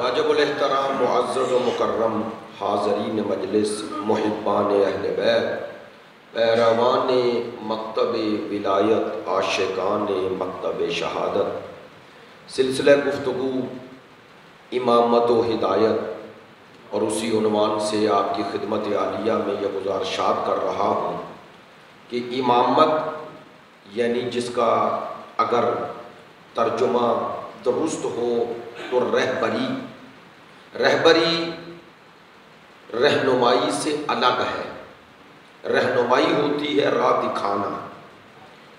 वाजबुलहतराम मुआज़ मुकर्रम, हाजरीन मजलिस मुहिबान अहल बैत, पैरवान मकतब विलायत, आशिकान मकतब शहादत, सिलसिला गुफ्तु इमामत व हिदायत, और उसी उनवान से आपकी खिदमत आलिया में यह गुजारशात कर रहा हूँ कि इमामत, यानी जिसका अगर तर्जुमा दुरुस्त हो तो रहबरी रहबरी, रहनुमाई से अलग है। रहनुमाई होती है राह दिखाना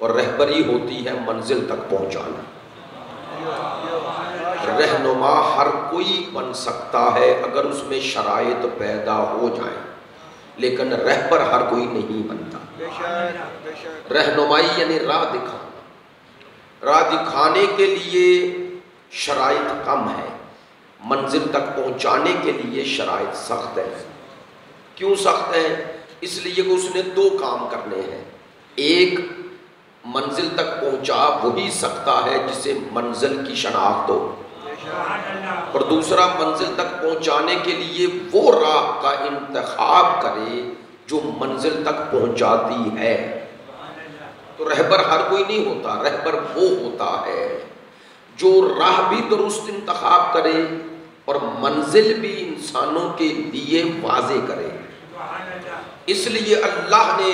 और रहबरी होती है मंजिल तक पहुंचाना। रहनुमा हर कोई बन सकता है अगर उसमें शराइत पैदा हो जाए, लेकिन रहबर हर कोई नहीं बनता। रहनुमाई यानी राह दिखाना। राह दिखाने के लिए शराइत कम है। मंजिल तक पहुँचाने के लिए शराइत सख्त है। क्यों सख्त है? इसलिए कि उसने दो काम करने हैं। एक, मंजिल तक पहुँचा वही सकता है जिसे मंजिल की शनाख्त हो। और दूसरा, मंजिल तक पहुँचाने के लिए वो राह का इंतखाब करे जो मंजिल तक पहुंचाती है। तो रहबर हर कोई नहीं होता, रहबर वो होता है जो राह भी दुरुस्त इंतखाब करे और मंजिल भी इंसानों के लिए वाजे करे। इसलिए अल्लाह ने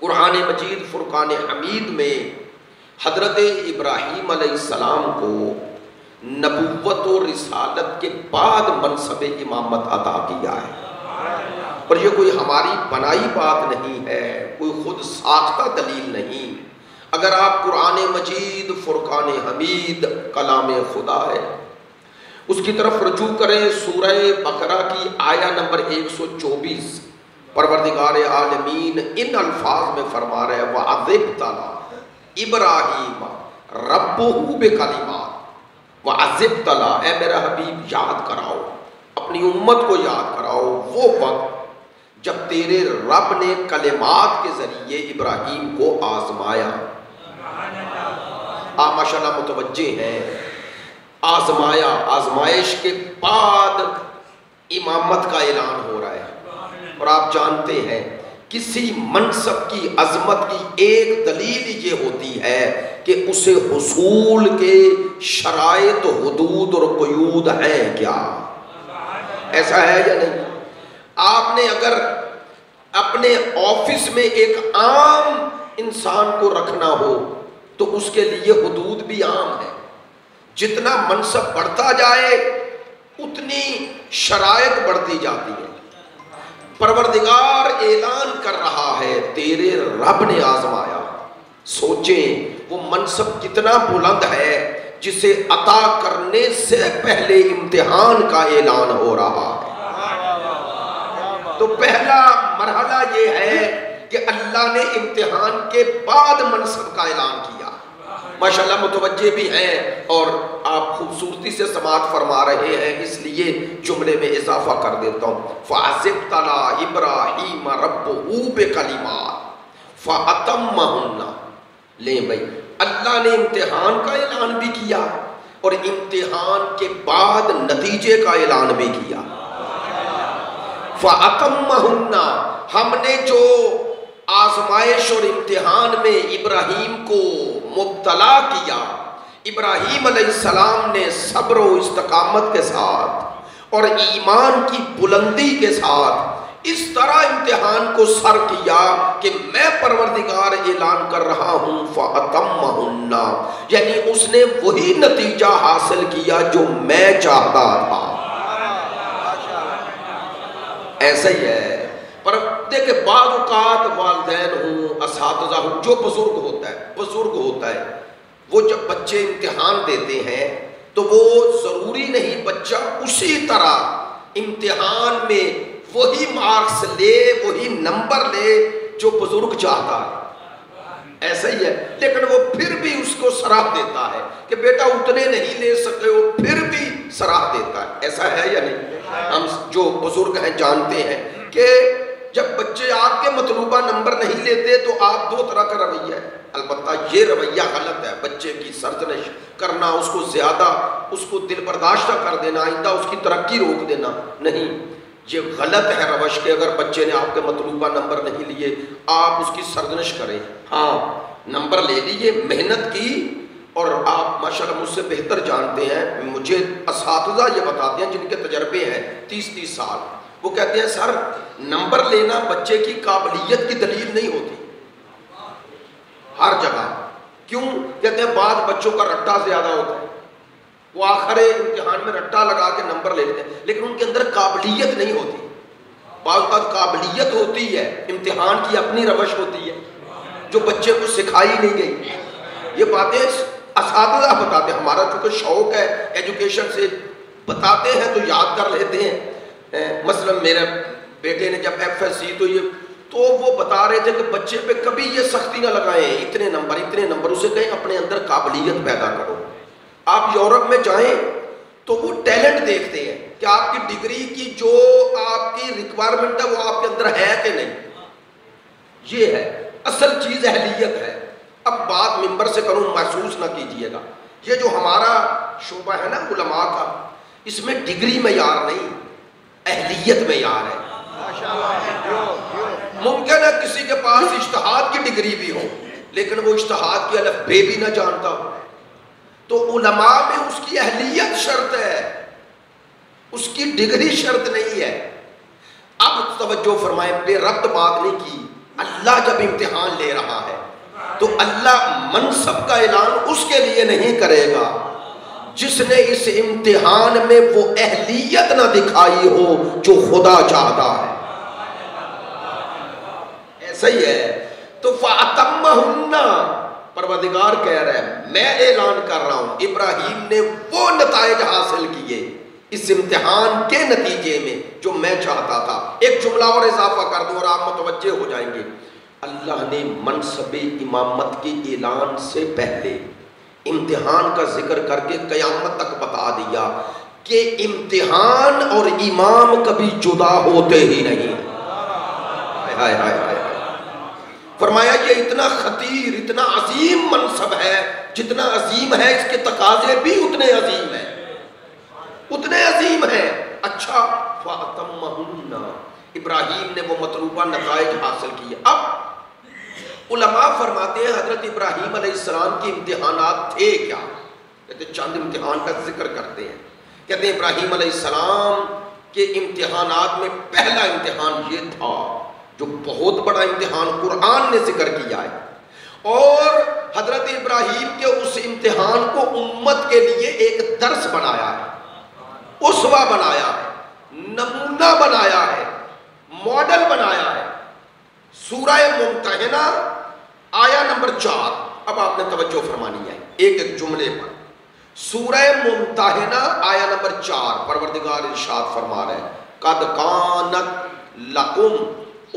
कुरान मजीद, फ़ुरक़ान हमीद में हज़रत इब्राहीम सलाम को नबूवत और रिसालत के बाद मनसब इमामत अदा किया है। पर यह कोई हमारी बनाई बात नहीं है, कोई खुद साख्ता दलील नहीं। अगर आप कुरान मजीद, फ़ुरक़ान हमीद, कलाम खुदा है उसकी तरफ़ रजू करें सूरह बकरा की आया नंबर 124 परवरदिगार आलमीन, इन अल्फाज में फरमा रहे वह अजिब तला, इब्राहिम रब्बहू बेकलिमात, वह अजिब तला, ए मेरा हबीब, याद कराओ, अपनी उम्मत को याद कराओ, वो वक्त जब तेरे रब ने कलिमात के ज़रिए इब्राहिम को आजमाया। आमाशाला मुतवजे हैं। आजमाया, आजमाइश के बाद इमामत का ऐलान हो रहा है। और आप जानते हैं, किसी मनसब की, अजमत की एक दलील ये होती है कि उसे हसूल के शराइत हदूद और कयूद हैं क्या? ऐसा है या नहीं? आपने अगर अपने ऑफ़िस में एक आम इंसान को रखना हो तो उसके लिए हदूद भी आम है। जितना मनसब बढ़ता जाए, उतनी शराइत बढ़ती जाती है। परवरदिगार ऐलान कर रहा है, तेरे रब ने आजमाया। सोचें, वो मनसब कितना बुलंद है, जिसे अता करने से पहले इम्तिहान का ऐलान हो रहा है। तो पहला मरहला ये है कि अल्लाह ने इम्तिहान के बाद मनसब का ऐलान किया। माशाल्लाह मुतवजे भी हैं और आप खूबसूरती से समात फरमा रहे हैं, इसलिए जुमले में इजाफा कर देता हूँ। फ़ाजिब तला इब्राहिम रब फ़तम ले भाई, अल्लाह ने इम्तिहान का ऐलान भी किया और इम्तहान के बाद नतीजे का ऐलान भी किया। फ़तम हमने जो आजमाइश और इम्तिहान में इब्राहिम को मुबतला किया। इब्राहिम सलाम ने सब्र इस्तकामत के साथ और ईमान की बुलंदी के साथ इस तरह इम्तिहान को सर किया कि मैं परवरदिगार ऐलान कर रहा हूँ फ़तम यानी उसने वही नतीजा हासिल किया जो मैं चाहता था। ऐसा ही है। पर देखे बाज़ात वालदेन हूँ इस हूँ। जो बुज़ुर्ग होता है, बुज़ुर्ग होता है, वो जब बच्चे इम्तिहान देते हैं तो वो ज़रूरी नहीं बच्चा उसी तरह इम्तिहान में वही मार्क्स ले, वही नंबर ले जो बुज़ुर्ग चाहता है। ऐसा ही है। लेकिन वो फिर भी उसको सराह देता है कि बेटा उतने नहीं ले सके वो फिर भी सराह देता है। ऐसा है या नहीं? हम जो बुज़ुर्ग हैं, जानते हैं कि जब बच्चे आपके मतलूबा नंबर नहीं लेते तो आप दो तरह का रवैया है। अलबत् ये रवैया गलत है। बच्चे की सरजनश करना, उसको ज़्यादा, उसको दिल बर्दाश्त कर देना, आइंदा उसकी तरक्की रोक देना नहीं। ये गलत है रवश के अगर बच्चे ने आपके मतलूबा नंबर नहीं लिए, आप उसकी सरजनश करें। हाँ नंबर ले लीजिए, मेहनत की और आप माशा मुझसे बेहतर जानते हैं। मुझे इस बताते हैं जिनके तजर्बे हैं तीस तीस साल। वो कहते हैं, सर, नंबर लेना बच्चे की काबिलियत की दलील नहीं होती। हर जगह। क्यों? कहते हैं, बाद बच्चों का रट्टा ज़्यादा होता है। वो आखिर इम्तिहान में रट्टा लगा के नंबर ले लेते हैं, लेकिन उनके अंदर काबिलियत नहीं होती। बाद काबिलियत होती है, इम्तिहान की अपनी रवश होती है, जो बच्चे को सिखाई नहीं गई। ये बातें इस बताते हमारा चूँकि शौक है एजुकेशन से बताते हैं तो याद कर लेते हैं। मसलन मेरे बेटे ने जब एफ़ एस सी तो ये तो वो बता रहे थे कि बच्चे पे कभी ये सख्ती ना लगाए। इतने नंबर इतने नंबर, उसे कहें, अपने अंदर काबिलियत पैदा करो। आप यूरोप में जाएँ तो वो टैलेंट देखते हैं कि आपकी डिग्री की जो आपकी रिक्वायरमेंट है, वो आपके अंदर है कि नहीं। ये है। असल चीज़ अहलियत है। अब बात मिंबर से करूँ, महसूस ना कीजिएगा। ये जो हमारा शोबा है ना, उलमा का, इसमें डिग्री में यार नहीं। अहलियत में यार है। मुमकिन है किसी के पास इश्तहाद की डिग्री भी हो, लेकिन वो इश्तहाद की अलफ बे भी ना जानता हो। तो उलमा में उसकी अहलियत शर्त है। उसकी डिग्री शर्त नहीं है। अब तवज्जो फरमाए बेरब्त बात नहीं की, अल्लाह जब इम्तिहान ले रहा है तो अल्लाह मनसब का ऐलान उसके लिए नहीं करेगा। जिसने इस इम्तिहान में वो अहलियत ना दिखाई हो जो खुदा चाहता है। सही है तो फातम्मा परवदिगार कह रहे हैं, मैं ऐलान कर रहा हूँ, इब्राहिम ने वो नतज हासिल किए इस इम्तिहान के नतीजे में जो मैं चाहता था। एक जुमला और इजाफा कर दो और आप मुतवजे हो जाएँगे। अल्लाह ने मनसब इमामत के ऐलान से पहले इम्तिहान का ज़िक्र करके कयामत तक बता दिया कि इम्तिहान और इमाम कभी जुदा होते ही नहीं। हाय हाय हाय फरमाया, ये इतना खतीर, इतना अजीम मनसब है, जितना अजीम है, इसके तकाजे भी उतने अजीम है। उतने अजीम है। अच्छा इब्राहिम ने वो मतलूबा नतज हासिल किए। अब उलमा फरमाते हैं, हज़रत इब्राहिम अलैहिस्सलाम के इम्तिहान थे क्या? कहते, चंद इम्तिहान का ज़िक्र करते हैं। कहते हैं इब्राहिम अलैहिस्सलाम के इम्तिहान में पहला इम्तिहान ये था, जो बहुत बड़ा इम्तिहान कुरान ने ज़िक्र किया है। और हज़रत इब्राहिम के उस इम्तिहान को उम्मत के लिए एक दर्स बनाया है, उसवा बनाया है, नमूना बनाया है, मॉडल बनाया है। सूरह मुमतहना आया नंबर चार। अब आपने तवज्जो फरमानी है। एक एक जुमले पर। सूरह मुमतहना आया नंबर चार। परवरदिगार इरशाद फरमा रहे कद कानत लकुम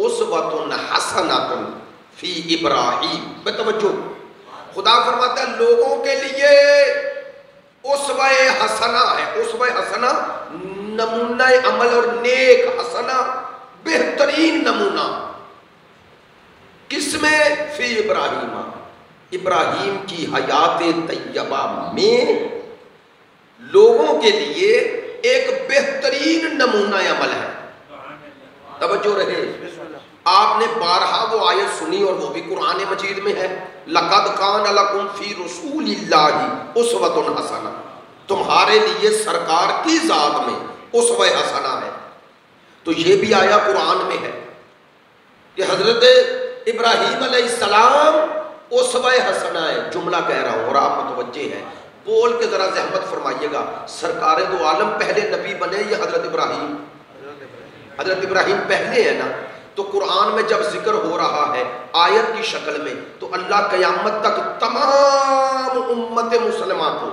उस वतन हसनतन फ़ी इब्राहिम। बेतवज्जो खुदा फरमाता है, लोगों के लिए उस हसना है। उस हसना नमूना अमल और नेक हसना। बेहतरीन नमूना। किसमें? फ़ी इब्राहिम। इब्राहिम की हयात तैयबा में लोगों के लिए एक बेहतरीन नमूना अमल है। तवज्जो रहे। आपने बारहा वो आयत सुनी और वो भी कुरान मजीद में है। लकद अलकुम फ़ी रसूल उस हसना। तुम्हारे लिए सरकार की जात में उस हसना है। तो ये भी आया कुरान में है कि हज़रत इब्राहिम सलाम उस हसना है जुमला कह रहा हूँ, और आप मुतवजे हैं। बोल के ज़रा जहमत फरमाइएगा, सरकार दो आलम पहले नबी बने ये हज़रत इब्राहिम? हज़रत इब्राहिम पहले है ना? तो कुरान में जब ज़िक्र हो रहा है, आयत की शक्ल में तो अल्लाह कयामत तक तमाम उम्मत मुसलमान को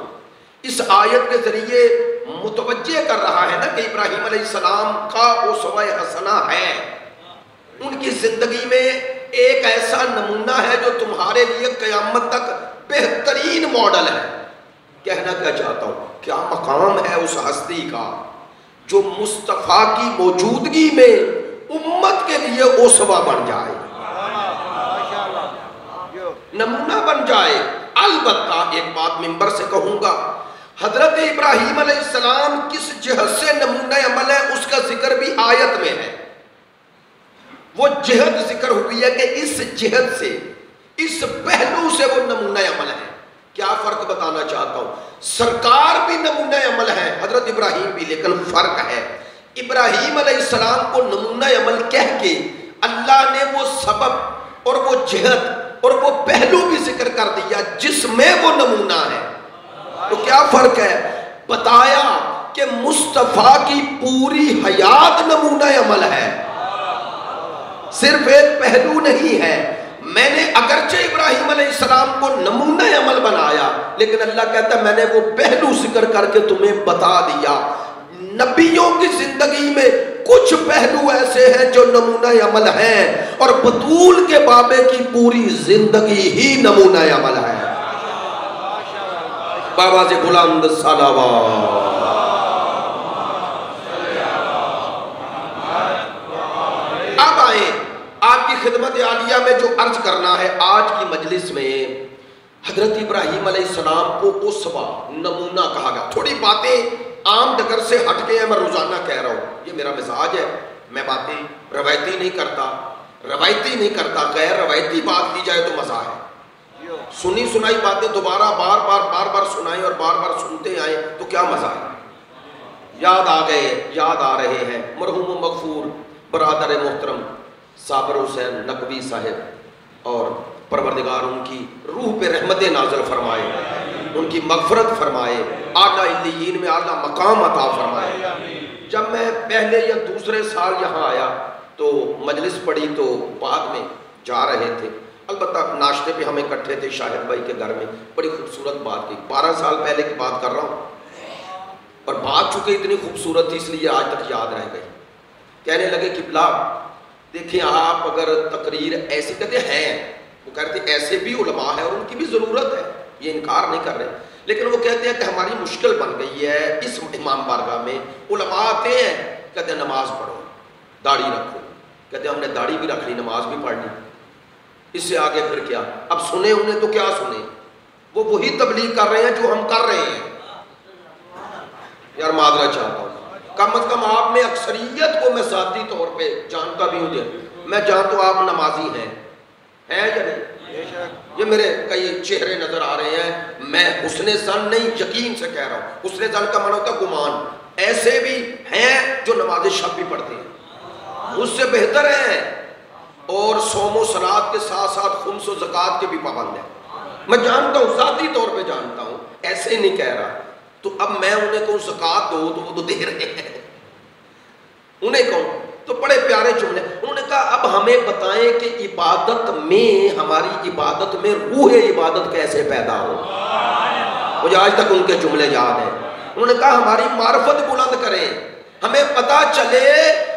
इस आयत के ज़रिए मुतवजह कर रहा है ना कि इब्राहिम का उसवा हसना है। उनकी ज़िंदगी में एक ऐसा नमूना है जो तुम्हारे लिए कयामत तक बेहतरीन मॉडल है। कहना क्या चाहता हूँ? क्या मकाम है उस हस्ती का जो मुस्तफ़ा की मौजूदगी में उम्मत के लिए ओसवा बन जाए? नमूना बन जाए। अलबत् एक बात मिंबर से कहूँगा, हज़रत इब्राहिम किस जहद से नमूना अमल है उसका ज़िक्र भी आयत में है। वो जहद ज़िक्र हुई है कि इस जहद से, इस पहलू से वो नमूना अमल है। क्या फ़र्क बताना चाहता हूँ? सरकार भी नमूना अमल है, हज़रत इब्राहिम भी, लेकिन फ़र्क है। इब्राहिम सलाम को नमूना अमल कह के अल्लाह ने वो सबब और वो जहद और वो पहलू भी ज़िक्र कर दिया जिसमें वो नमूना है। तो क्या फ़र्क है? बताया कि मुस्तफ़ा की पूरी हयात नमूना अमल है। सिर्फ़ एक पहलू नहीं है। मैंने अगरचे इब्राहिम सलाम को नमूना अमल बनाया, लेकिन अल्लाह कहता है, मैंने वो पहलू ज़िक्र करके तुम्हें बता दिया। नबियों की ज़िंदगी में कुछ पहलू ऐसे हैं जो नमूना अमल हैं, और बतूल के बाबे की पूरी ज़िंदगी ही नमूना अमल है। बाबा से गुलाम सलावा आपकी खिदमत आलिया में जो अर्ज़ करना है, आज की मजलिस में हज़रत इब्राहिम सलाम को उसवा, नमूना कहा गया। थोड़ी बातें आम डगर से हट के हैं, मैं रोज़ाना कह रहा हूँ। ये मेरा मिजाज है। मैं बातें रवायती नहीं करता, रवायती नहीं करता। गैर रवायती बात की जाए तो मज़ा है। सुनी सुनाई बातें दोबारा बार बार बार बार सुनाई और बार बार सुनते आए तो क्या मज़ा है? याद आ गए, याद आ रहे हैं। मरहूम मकफूर बरदर मोहतरम साबर हुसैन नकवी साहेब और परवरदिगार उनकी रूह पे रहमत नाजल फरमाए, उनकी मगफरत फरमाए आला इल्लीन में आला मकाम अता फरमाए। जब मैं पहले या दूसरे साल यहाँ आया तो मजलिस पड़ी तो बाद में जा रहे थे। अलबत् नाश्ते पे हम इकट्ठे थे शाहिद भाई के घर में। बड़ी खूबसूरत बात की। बारह साल पहले की बात कर रहा हूँ। और बात चूँकि इतनी खूबसूरत थी, इसलिए आज तक याद रह गई। कहने लगे कि बिला देखिए, आप अगर तकरीर ऐसी कहते हैं, वो कहते ऐसे भी उलमा है और उनकी भी ज़रूरत है। ये इनकार नहीं कर रहे। लेकिन वो कहते हैं कि हमारी मुश्किल बन गई है इस इमाम बारगाह में। उलमा आते हैं, कहते हैं, नमाज़ पढ़ो, दाढ़ी रखो। कहते हमने दाढ़ी भी रख ली, नमाज़ भी पढ़ ली। इससे आगे फिर क्या? अब सुने उन्हें तो क्या सुने? वो वही तबलीग कर रहे हैं जो हम कर रहे हैं। यार मादरा चाहता हूँ। कम अज कम आप में अक्सरियत को मैं जाती तौर पे जानता भी हूँ मैं जानता हूँ आप नमाजी हैं। हैं या नहीं? ये मेरे कई चेहरे नज़र आ रहे हैं। मैं उसने जन नहीं, यकीन से कह रहा हूँ। उसने जन का मन होता गुमान। ऐसे भी हैं जो नमाज़ शब भी पढ़ते हैं। उससे बेहतर हैं और सोमो सलाद के साथ साथ खुम्स जक़ात के भी पाबंद हैं। मैं जानता हूँ ज़ाती तौर पे जानता हूँ। ऐसे नहीं कह रहा। तो अब मैं उन्हें कहूँ जक़ात दो तो वो तो दे रहे हैं। उन्हें कहूँ तो बड़े प्यारे जुमले उन्होंने कहा, अब हमें बताएँ कि इबादत में, हमारी इबादत में रूह इबादत कैसे पैदा हो? मुझे आज तक उनके जुमले याद हैं। उन्होंने कहा, हमारी मार्फत बुलंद करें। हमें पता चले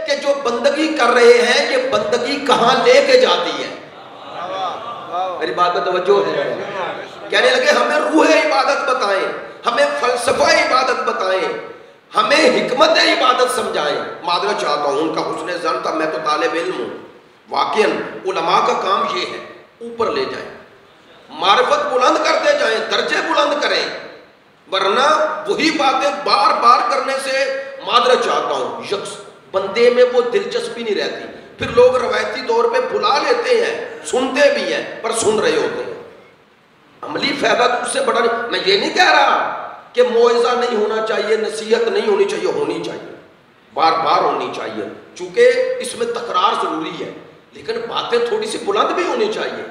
कि जो बंदगी कर रहे हैं, ये बंदगी कहाँ लेके जाती है। मेरी बात तवज्जो है कहने लगे, हमें रूह इबादत बताएँ। हमें फलसफा इबादत बताएँ, हमें हिकमत इबादत समझाएँ। मादरा चाहता हूँ, उनका उसने जन था, मैं तो तालब इल्म हूँ। वाकन उलमा का काम ये है, ऊपर ले जाए। मार्फत बुलंद करते जाएँ, दर्जे बुलंद करें। वरना वही बातें बार बार करने से मादरा चाहता हूँ शख्स बंदे में वो दिलचस्पी नहीं रहती। फिर लोग रवायती तौर पे बुला लेते हैं, सुनते भी हैं, पर सुन रहे होते हैं। अमली फ़ायदा तो उससे बड़ा नहीं। मैं ये नहीं कह रहा कि मुआवजा नहीं होना चाहिए, नसीहत नहीं होनी चाहिए होनी चाहिए। बार बार होनी चाहिए। चूँकि इसमें तकरार ज़रूरी है, लेकिन बातें थोड़ी सी बुलंद भी होनी चाहिए,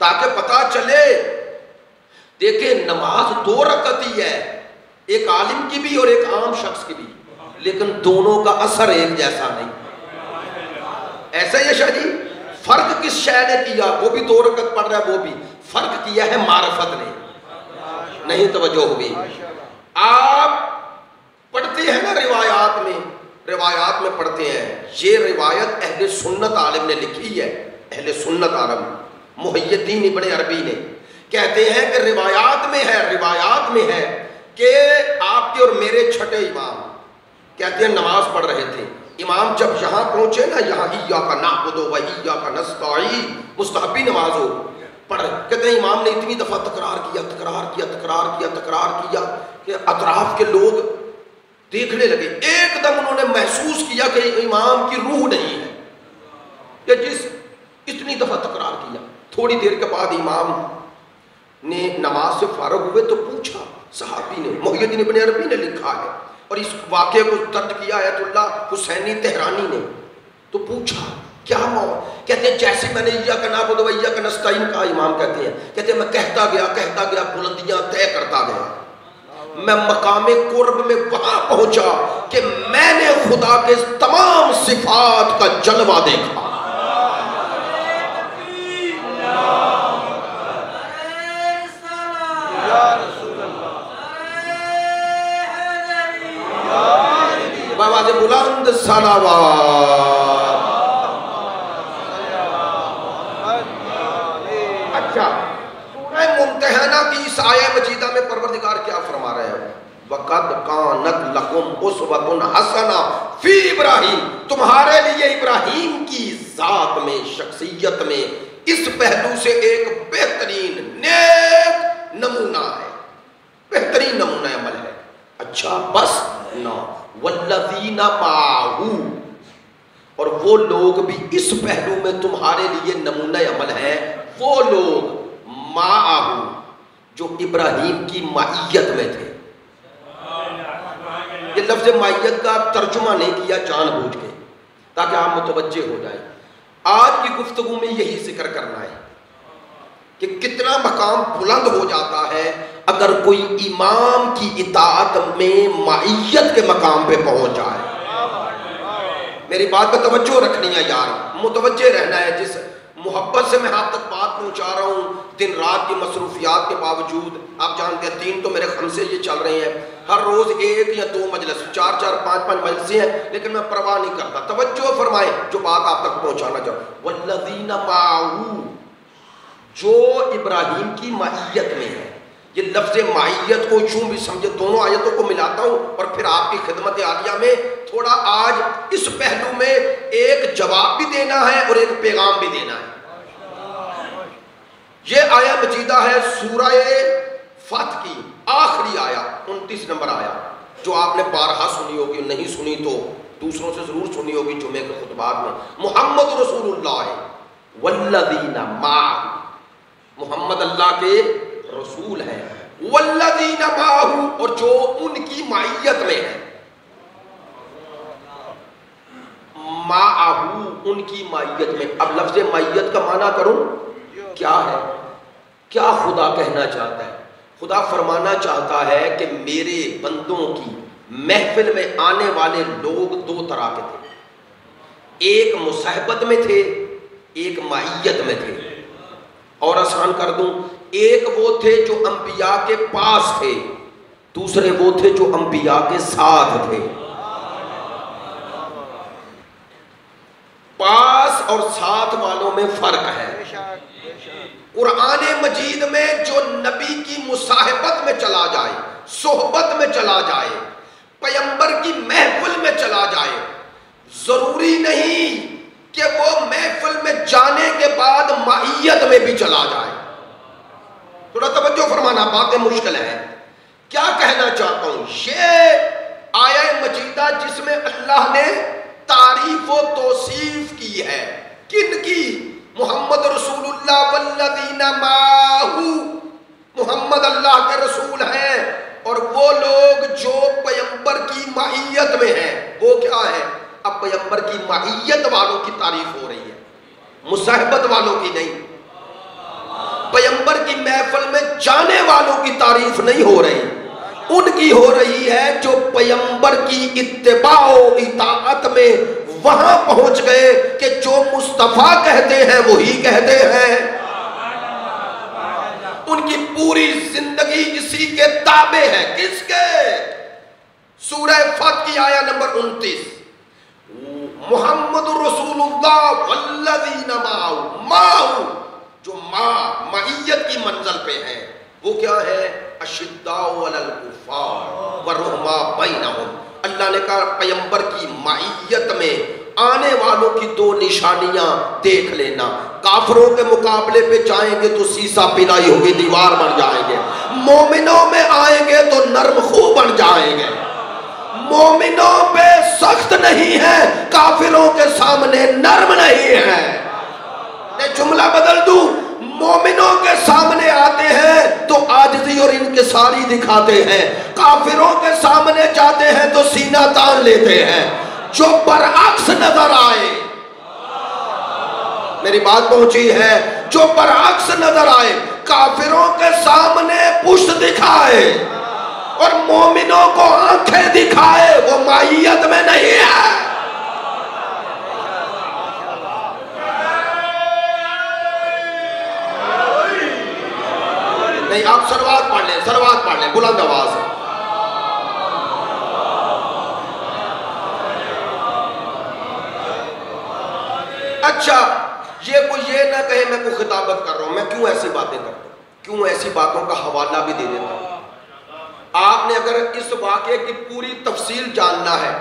ताकि पता चले। देखिए नमाज़ दो रकत ही है, एक आलिम की भी और एक आम शख्स की भी, लेकिन दोनों का असर एक जैसा नहीं। ऐसा ही शाह जी? फ़र्क किस शय ने किया? वो भी दो रकत पढ़ रहा है, वो भी। फ़र्क किया है मारफत ने। नहीं तवज्जो हुई आप पढ़ते हैं ना रिवायात में? रिवायात में पढ़ते हैं। ये रिवायत अहले सुन्नत आलिम ने लिखी है। अहले सुन्नत आलम। मुहैदीन इबन अरबी ने। कहते हैं कि रिवायात में है, रिवायात में है कि आपके और मेरे छठे इमाम। कहते हैं नमाज़ पढ़ रहे थे। इमाम जब यहाँ पहुँचे ना, यहाँ ईया का ना बुदो वही का नस्ताई मुस्तहबी नमाज़ हो। पढ़, कहते हैं, इमाम ने इतनी दफ़ा तकरार किया तकरार किया तकरार किया तकरार किया कि अतराफ के लोग देखने लगे। एकदम उन्होंने महसूस किया कि इमाम की रूह नहीं है। कि जिस, इतनी दफ़ा तकरार किया। थोड़ी देर के बाद इमाम ने नमाज़ से फारग हुए तो पूछा, सहाबी ने मोहियद्दीन इब्ने अरबी ने लिखा है और इस वाक्य को दर्ज किया आयतुल्ला हुसैनी तेहरानी ने। तो पूछा क्या मौत कहते हैं जैसे मैंने ईया का नाबुद वैया का नस्ताइन का इमाम कहते हैं। कहते हैं मैं कहता गया कहता गया बुलंदियाँ तय करता गया। मैं मकाम कुर्ब में वहाँ पहुँचा कि मैंने खुदा के तमाम सिफात का जलवा देखा। बाबा से बुलंद सलावा अच्छा सूरह इस आया मजीदा में परवरदिगार क्या फरमा रहे हैं? वक़द कानत लकुम उसवतुन हसना फ़ी इब्राहिम। तुम्हारे लिए इब्राहिम की जात में, शख्सियत में, इस पहलू से एक बेहतरीन नेक नमूना है। बेहतरीन नमूना अमल है। अच्छा बस। ना। वल्लवीना माहू। और वो लोग भी इस पहलू में तुम्हारे लिए नमूना अमल है। वो लोग माहू, जो इब्राहिम की माइयत में थे। ये लफ्ज माइयत का तर्जुमा नहीं किया, जानबूझ के, ताकि आप मुतवजे हो जाए। आज की गुफ्तगु में यही ज़िक्र करना है कि कितना मकाम बुलंद हो जाता है अगर कोई इमाम की इतात में माइत के मकाम पे पहुँच जाए। मेरी बात पे तवज्जो रखनी है यार। मुतवजे रहना है जिस मोहब्बत से मैं आप तक बात पहुँचा रहा हूँ, दिन रात की मसरूफियात के बावजूद। आप जानते हैं, तीन तो मेरे खमसे ये चल रहे हैं। हर रोज़ एक या दो मजलस, चार चार, पाँच पाँच मजलसें हैं, लेकिन मैं परवाह नहीं करता। तवज्जो फरमाए, जो बात आप तक पहुँचाना चाहूँ। वल्लदीन माऊ, जो इब्राहिम की माहियत में है ये लफ्ज माहियत को, यूँ भी समझे, दोनों आयतों को मिलाता हूँ और फिर आपकी खिदमत आलिया में थोड़ा आज इस पहलू में एक जवाब भी देना है और एक पैगाम भी देना है। ये आया मजीदा है सूरह फत की आखिरी आया, उनतीस नंबर आया। जो आपने बारहा सुनी होगी, नहीं सुनी तो दूसरों से ज़रूर सुनी होगी जुमे के खुतबात में। मोहम्मद रसूल वल्लदीना मोहम्मद अल्लाह के रसूल हैं। वल्लदीना माहू और जो उनकी माइयत में है। माहू उनकी माइयत में। अब लफ्ज माइयत का माना करूँ? क्या है? क्या खुदा कहना चाहता है? खुदा फरमाना चाहता है कि मेरे बंदों की महफिल में आने वाले लोग दो तरह के थे। एक मुसहबत में थे, एक माइयत में थे। और आसान कर दूँ एक वो थे जो अंबिया के पास थे, दूसरे वो थे जो अंबिया के साथ थे। पास और साथ वालों में फ़र्क है। कुरान मजीद में जो नबी की मुसाहबत में चला जाए, सोहबत में चला जाए पैंबर की महफिल में चला जाए, ज़रूरी नहीं कि वो महफिल में जाने के बाद माहियत में भी चला जाए। थोड़ा तवज्जो फरमाना, बातें मुश्किल है। क्या कहना चाहता हूँ? ये आया मजीदा जिसमें अल्लाह ने तारीफ़ व तोसीफ की है। किन की? मोहम्मद रसूलुल्लाह मोहम्मद अल्लाह के रसूल हैं और वो लोग जो पैंबर की माहियत में हैं। वो क्या है? अब पैंबर की माहियत वालों की तारीफ़ हो रही है, मुसाहबत वालों की नहीं। पैंबर की महफल में जाने वालों की तारीफ़ नहीं हो रही। उनकी हो रही है जो पैंबर की इत्तेबाओ इताअत में वहाँ पहुँच गए कि जो मुस्तफ़ा कहते हैं, वही कहते हैं। उनकी पूरी ज़िंदगी इसी के ताबे है। किसके? सूरह फत की आया नंबर उनतीस। मोहम्मद रसूलुल्लाह जो माँ मैयत की मंजिल पे है, वो क्या है? अल्लाह ने कहा पैंबर की माइत में आने वालों की दो निशानियाँ देख लेना। काफरों के मुकाबले पे जाएँगे तो सीसा पिलाई होगी, दीवार बन जाएँगे। मोमिनों में आएँगे तो नर्म खूब बन जाएँगे। मोमिनों पे सख्त नहीं है काफिरों के सामने नर्म नहीं है। मैं जुमला बदल दूँ। मोमिनों के सामने आते हैं तो आजजी और इनके सारी दिखाते हैं। काफिरों के सामने जाते हैं तो सीना तान लेते हैं। जो बरअक्स नज़र आए, मेरी बात पहुँची है, जो बरअक्स नज़र आए, काफिरों के सामने पुष्ट दिखाए, और मोमिनों को आँखें दिखाए, वो माइयत में नहीं है। नहीं, आप सरवात पढ़ लें, सरवात पढ़ लें, बुलंद आवाज़। अच्छा ये कोई ये ना कहे, मैं कोई खिताबत कर रहा हूँ, मैं क्यों ऐसी बातें करता हूँ? क्यों ऐसी बातों का हवाला भी दे देता हूँ? आपने अगर इस वाक्य की पूरी तफसील जानना है,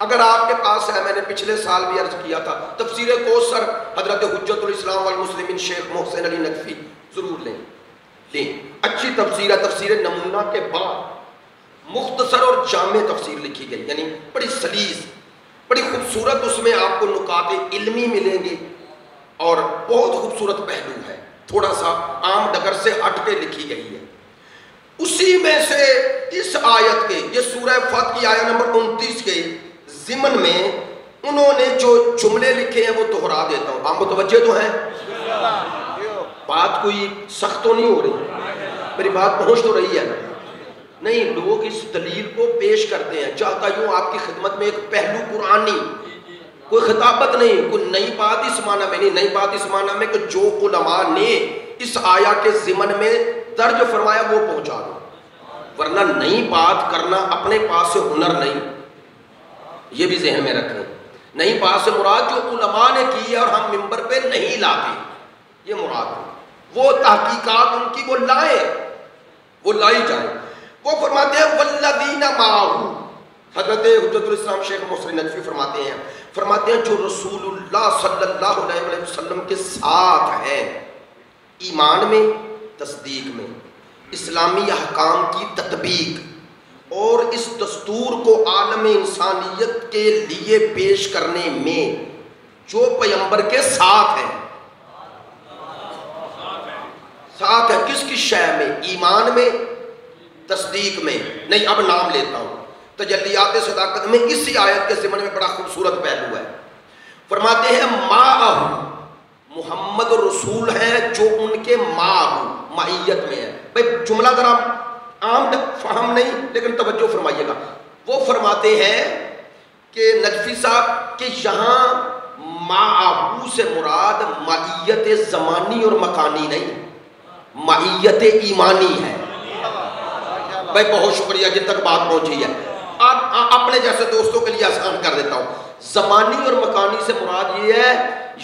अगर आपके पास है, मैंने पिछले साल भी अर्ज़ किया था, तफसीर कोसर हज़रत हजरतलाम मुस्लिम शेख मोहसिन अली नकफी ज़रूर लें। लें अच्छी तफसीर तफसीर नमूना के बाद मुख्तसर और जाम तफसीर लिखी गई, यानी बड़ी सलीस, बड़ी खूबसूरत उसमें आपको नुकात इल्मी मिलेंगे और बहुत खूबसूरत पहलू है। थोड़ा सा आम डगर से हट के लिखी गई है। उसी में से इस आयत के, ये सूरह फत की आयत नंबर उनतीस के जिमन में उन्होंने जो जुमले लिखे हैं वो दोहरा देता हूँ। आप मुतवजे तो हैं? बात कोई सख्त तो नहीं हो रही। मेरी बात पहुँच तो रही है। नहीं, लोग इस दलील को पेश करते हैं। चाहता यूँ आपकी खिदमत में एक पहलू कुरानी। कोई खिताबत नहीं, कोई नई बात इस माना में नहीं, नई बात इस माना में कि जो उलमा ने इस आया के जिमन में दर्ज फरमाया, वो पहुँचा दो। वरना नई बात करना अपने पास से हुनर नहीं। ये भी जहन में रखें। नई बात से मुराद जो उलमा ने की है और हम मिंबर पे नहीं लाते, ये मुराद है। वो तहकीकात उनकी वो लाए, वो लाई जाए। वो फरमाते हैं माहू। हज़रत हजरतुल्लाम शेख मोहसिन नजफी फरमाते हैं फरमाते हैं, जो अलैहि वसल्लम के साथ हैं, ईमान में, तस्दीक में, इस्लामी अहकाम की तत्बीक, और इस दस्तूर को आलम इंसानियत के लिए पेश करने में जो पैम्बर के साथ हैं। साथ है किसकी शय में? ईमान में, तस्दीक में। नहीं, अब नाम लेता हूँ। तजलियात सदाकत में इसी आयत के सिमन में बड़ा खूबसूरत पहलू है। फरमाते हैं माँ मोहम्मद रसूल हैं जो उनके माँ माइत में है। भाई, जुमला जरा आम फहम नहीं, लेकिन तवज्जो फरमाइएगा। वो फरमाते हैं कि नजफी साहब, के यहाँ माबू से मुराद माइत ज़मानी और मकानी नहीं। माइत ईमानी है। भाई, बहुत शुक्रिया, जिन तक बात पहुँची है। आप अपने जैसे दोस्तों के लिए आसान कर देता हूँ। जमानी और मकानी से मुराद ये है,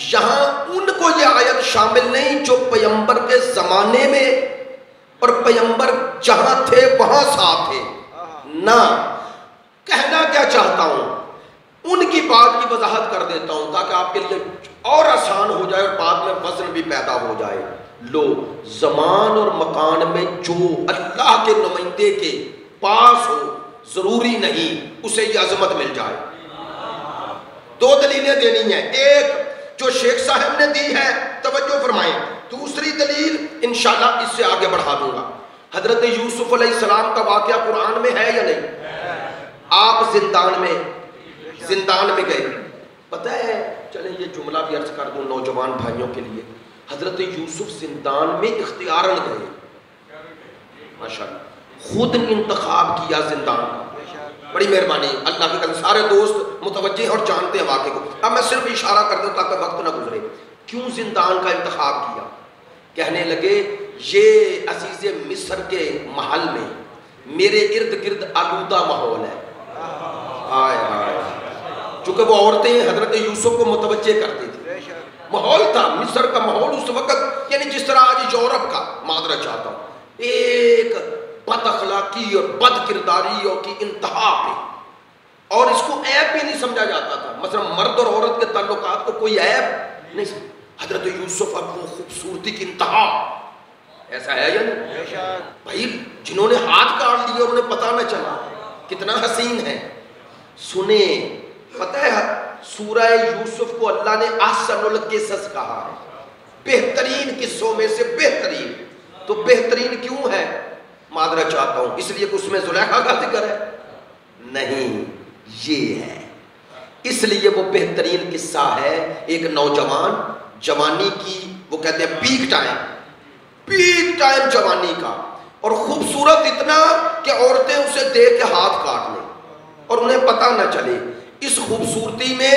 यहाँ उनको ये आयत शामिल नहीं जो पैम्बर के जमाने में और पैम्बर जहाँ थे, वहाँ साथ थे। ना, कहना क्या चाहता हूँ? उनकी बात की वजाहत कर देता हूँ, ताकि आपके लिए और आसान हो जाए और बाद में वज़न भी पैदा हो जाए। लो, जमान और मकान में जो अल्लाह के नुमाइंदे के पास हो, ज़रूरी नहीं, उसे ये अजमत मिल जाए। दो दलीलें देनी है। एक, जो शेख साहब ने दी है, तवज्जो फरमाए। दूसरी दलील इनशाला इससे आगे बढ़ा दूँगा। हज़रत यूसुफ सलाम का वाक्य कुरान में है या नहीं? आप जिंदान में जिंदान में गए। पता है, चले ये जुमला भी अर्ज़ कर दूँ नौजवान भाइयों के लिए। हज़रत यूसुफ जिंदान में इख्तियार गए माशा खुद इंतखाब किया जिंदान बड़ी मेहरबानी। अल्लाह के कल सारे दोस्त मुतवजे और जानते हैं वाक़े को। अब मैं सिर्फ़ इशारा कर दूँ ताकि वक्त ना गुजरे। क्यों जिंदान का इंतखाब किया? कहने लगे, ये अज़ीज़ मिस्र के महल में मेरे इर्द गिर्द आलूदा माहौल है। चूँकि वो औरतें हज़रत यूसुफ को मुतवजे करती माहौल था मिस्र का माहौल उस वक्त यानी जिस तरह आज यूरोप का मादरा चाहता हूँ। एक बद अखलाकी और बद किरदारी की इंतहा पे। और इसको ऐप भी नहीं समझा जाता था। मतलब मर्द और औरत के ताल्लुकात को कोई ऐप नहीं हज़रत यूसुफ अब वो खूबसूरती की इंतहा। ऐसा है या नहीं? भाई जिन्होंने हाथ काट लिए उन्हें पता न चला कितना हसीन है। सुने पता है सूरह यूसुफ को अल्लाह ने आसनुल किसस कहा। है बेहतरीन किस्सों में से बेहतरीन। तो बेहतरीन क्यों है? मादरा चाहता हूँ, इसलिए कि उसमें जुलेखा का ज़िक्र है। नहीं, ये है। इसलिए वो बेहतरीन किस्सा है एक नौजवान, जवानी की, वो कहते हैं पीक टाइम पीक टाइम जवानी का। और खूबसूरत इतना कि औरतें उसे देख के हाथ काट लें और उन्हें पता ना चले इस खूबसूरती में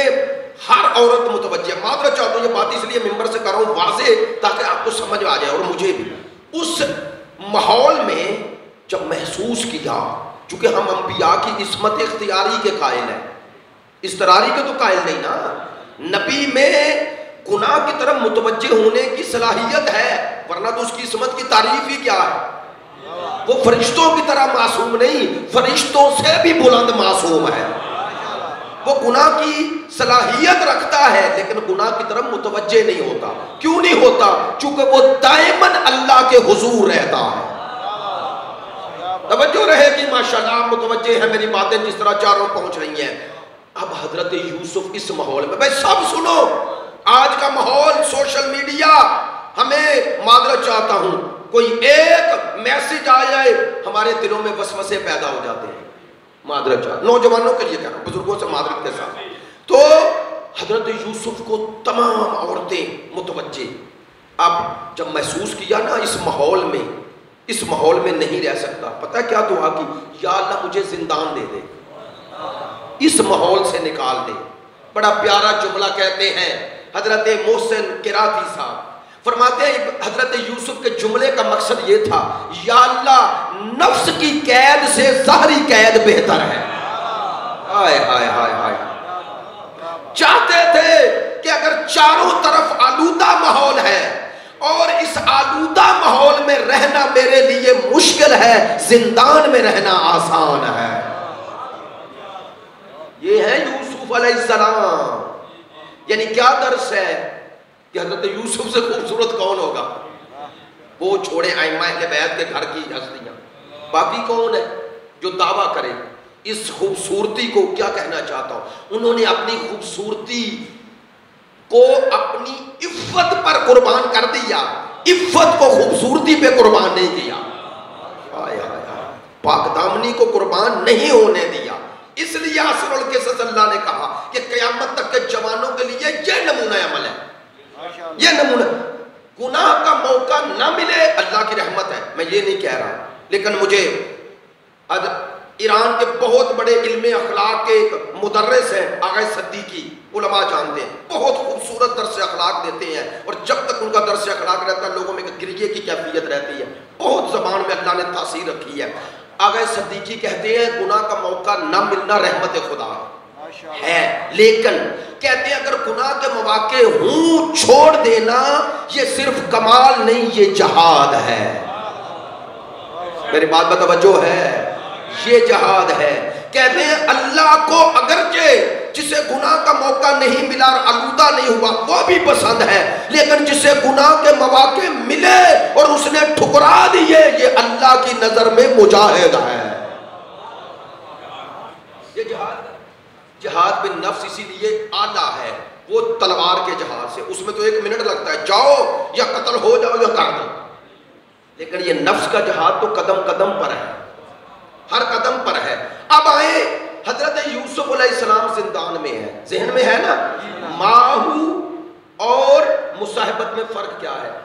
हर औरत मुतवजह मात्र चाहता हूँ ये बात इसलिए मेंबर से कर रहा हूँ वाजे ताकि आपको समझ आ जाए और मुझे भी। उस माहौल में जब महसूस किया, चूँकि हम अम्बिया की इसमत इख्तियारी के कायल हैं तरारी के तो कायल नहीं ना, नबी में गुनाह की तरफ़ मुतवजह होने की सलाहियत है, वरना तो उसकी इसमत की तारीफ़ ही क्या है? वो फरिश्तों की तरह मासूम नहीं, फरिश्तों से भी बुलंद मासूम है। वो गुनाह की सलाहियत रखता है, लेकिन गुनाह की तरफ़ मुतवजह नहीं होता। क्यों नहीं होता? चूँकि वो दायमन अल्लाह के हुजूर रहता है। तवज्जो रहेगी माशाल्लाह मुतवजह है, मेरी बातें जिस तरह चारों पहुँच रही हैं। अब हज़रत यूसुफ इस माहौल में, भाई सब सुनो, आज का माहौल, सोशल मीडिया, हमें मादरत चाहता हूँ, कोई एक मैसेज आ जाए, हमारे दिलों में वसवसे पैदा हो जाते हैं। मादरत चाह नौजवानों के लिए कह रहा हूँ, बुज़ुर्गों से मादरत के साथ। तो हज़रत यूसुफ को तमाम औरतें मुतवजे अब जब महसूस किया ना इस माहौल में, इस माहौल में नहीं रह सकता, पता क्या दुआ की? या अल्लाह मुझे जिंदान दे दे। इस माहौल से निकाल दे। बड़ा प्यारा जुमला कहते हैं, हज़रत मोहसिन किराती साहब। फरमाते हैं, हज़रत यूसुफ के जुमले का मकसद ये था, या अल्लाह, नफ्स की कैद से जहरी कैद बेहतर है। हाय हाय हाय हाय। चाहते थे कि अगर चारों तरफ़ आलूदा माहौल है और इस आलूदा माहौल में रहना मेरे लिए मुश्किल है, जिंदान में रहना आसान है। ये है यूसुफ अलैहिस्सलाम। यानी क्या दर्श है? कि हज़रत यूसुफ से खूबसूरत कौन होगा? वो छोड़े आयमा के बैत के घर की हस्तियाँ। बाकी कौन है जो दावा करे? इस खूबसूरती को क्या कहना चाहता हूँ? उन्होंने अपनी खूबसूरती को अपनी इफ्फत पर कुर्बान कर दिया। इफ्फत को खूबसूरती पे कुर्बान नहीं किया। पाकदामनी को कुर्बान नहीं होने दिया। इसलिए असरुल के अल्लाह ने कहा कि कयामत तक के जवानों के लिए यह नमूना अमल है। ये नमूना। गुनाह का मौका ना मिले, अल्लाह की रहमत है। मैं ये नहीं कह रहा। लेकिन मुझे अद ईरान के बहुत बड़े इल्म अखलाक के मुदर्रस हैं आगे सद्दीकी, उलमा जानते हैं। बहुत खूबसूरत दरस अखलाक देते हैं। और जब तक उनका दरस अखलाक रहता है, लोगों में गिरिए की कैफियत रहती है। बहुत जबान में अल्लाह ने तासीर रखी है। आगे सद्दीकी कहते हैं, गुनाह का मौका न मिलना रहमत खुदा। है लेकिन कहते हैं, अगर गुनाह के मौके हूँ, छोड़ देना, ये सिर्फ़ कमाल नहीं, ये जहाद है। मेरी बात बतवजो है। ये जहाद है। कहते हैं, अल्लाह को अगरचे जिसे गुनाह का मौका नहीं मिला और नहीं हुआ, वो भी पसंद है। लेकिन जिसे गुनाह के मौके मिले और उसने ठुकरा दिए, ये अल्लाह की नज़र में मुजाहिद है। ये जहाद जहाद बिन नफ्स इसीलिए आला है, वो तलवार के जहाज़ से। उसमें तो एक मिनट लगता है, जाओ, या कत्ल हो जाओ, या कर दो। लेकिन ये नफ्स का जहाद तो कदम कदम पर है। हर कदम पर है। अब आए, हज़रत यूसुफ सलाम जिंदान में है। जहन में है ना? माहू और मुसाहबत में फ़र्क क्या है?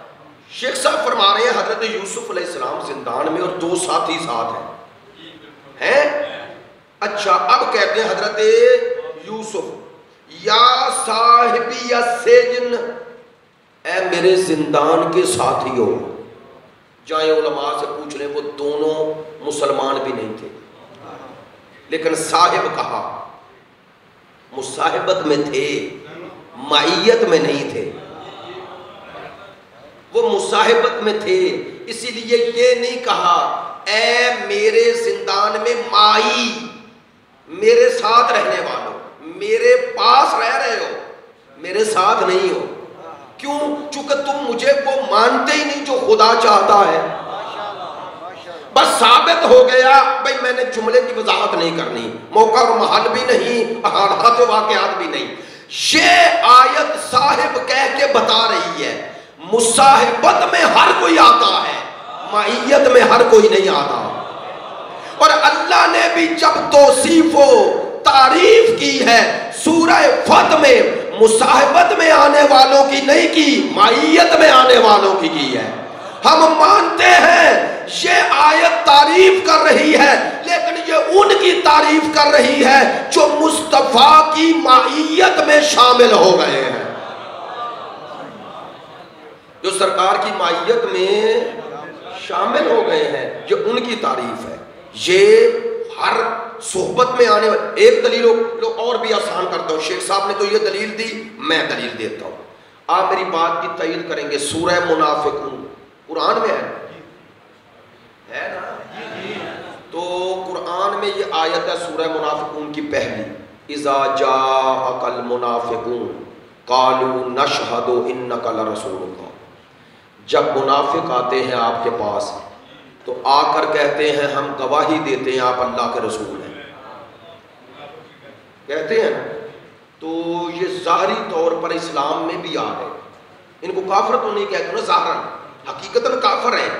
शेख साहब फरमा रहे हैं, हज़रत यूसुफ सलाम जिंदान में और दो साथी साथ हैं। हैं? अच्छा अब कहते हैं हज़रत यूसुफ, या साहिबी या सेजन ए मेरे जिंदान के साथियों, जाए उलमा से पूछ रहे वो दोनों मुसलमान भी नहीं थे। लेकिन साहिब कहा, मुसाहिबत में थे माइत में नहीं थे। वो मुसाहिबत में थे, इसीलिए ये नहीं कहा, ए मेरे जिंदान में माई। मेरे साथ रहने वालों, मेरे पास रह रहे हो, मेरे साथ नहीं हो। क्यों? चूँकि तुम मुझे वो मानते ही नहीं जो खुदा चाहता है। बस साबित हो गया, भाई मैंने जुमले की वजाहत नहीं करनी, मौका और महल भी नहीं हालात वाकयात भी नहीं। ये आयत साहिब कह के बता रही है, मुसाहिबत में हर कोई आता है माइत में हर कोई नहीं आता। और अल्लाह ने भी जब तोसीफो, तारीफ़ की है, सूरह फत में, मुसाहिबत में आने वालों की नहीं की माइत में आने वालों की की है। हम मानते हैं, ये आयत तारीफ़ कर रही है, लेकिन ये उनकी तारीफ़ कर रही है, जो मुस्तफ़ा की माइत में शामिल हो गए हैं। जो सरकार की माइत में शामिल हो गए हैं, ये उनकी तारीफ़ है। ये हर सोहबत में आने वाले, एक दलील लो, और भी आसान करता हूँ शेख साहब ने तो ये दलील दी, मैं दलील देता हूँ। आप मेरी बात की तयद करेंगे, सूरह मुनाफिकून। कुरान में है? है ना? तो कुरान में ये आयत है सूरह मुनाफिकून की पहली। इजा जा अकल मुनाफिकून, कालू नशहदो इन नकल रसूल जब मुनाफिक आते हैं आपके पास तो आकर कहते हैं, हम गवाही देते हैं, आप अल्लाह के रसूल हैं। कहते हैं तो ये ज़ाहरी तौर पर इस्लाम में भी आ गए इनको काफर तो नहीं कहते ना ज़ाहरन हकीकत काफर हैं।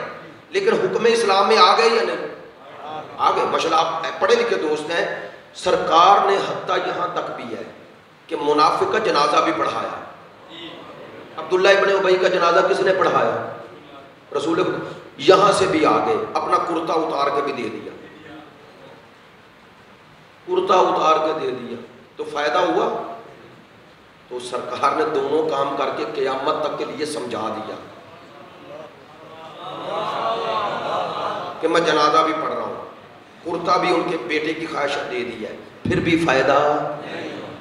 लेकिन हुक्म इस्लाम में आ गए या नहीं? आ गए। मशला आप पढ़े लिखे दोस्त हैं। सरकार ने हत्या यहाँ तक भी है कि मुनाफिक का जनाजा भी पढ़ाया। अब्दुल्ला इबन उबई का जनाजा किसने पढ़ाया? रसूल यहाँ से भी आ गए अपना कुर्ता उतार के भी दे दिया। कुर्ता उतार के दे दिया। तो फ़ायदा हुआ? तो सरकार ने दोनों काम करके क्यामत तक के लिए समझा दिया। कि मैं जनाजा भी पढ़ रहा हूँ, कुर्ता भी उनके बेटे की ख्वाहिश दे दी है, फिर भी फ़ायदा?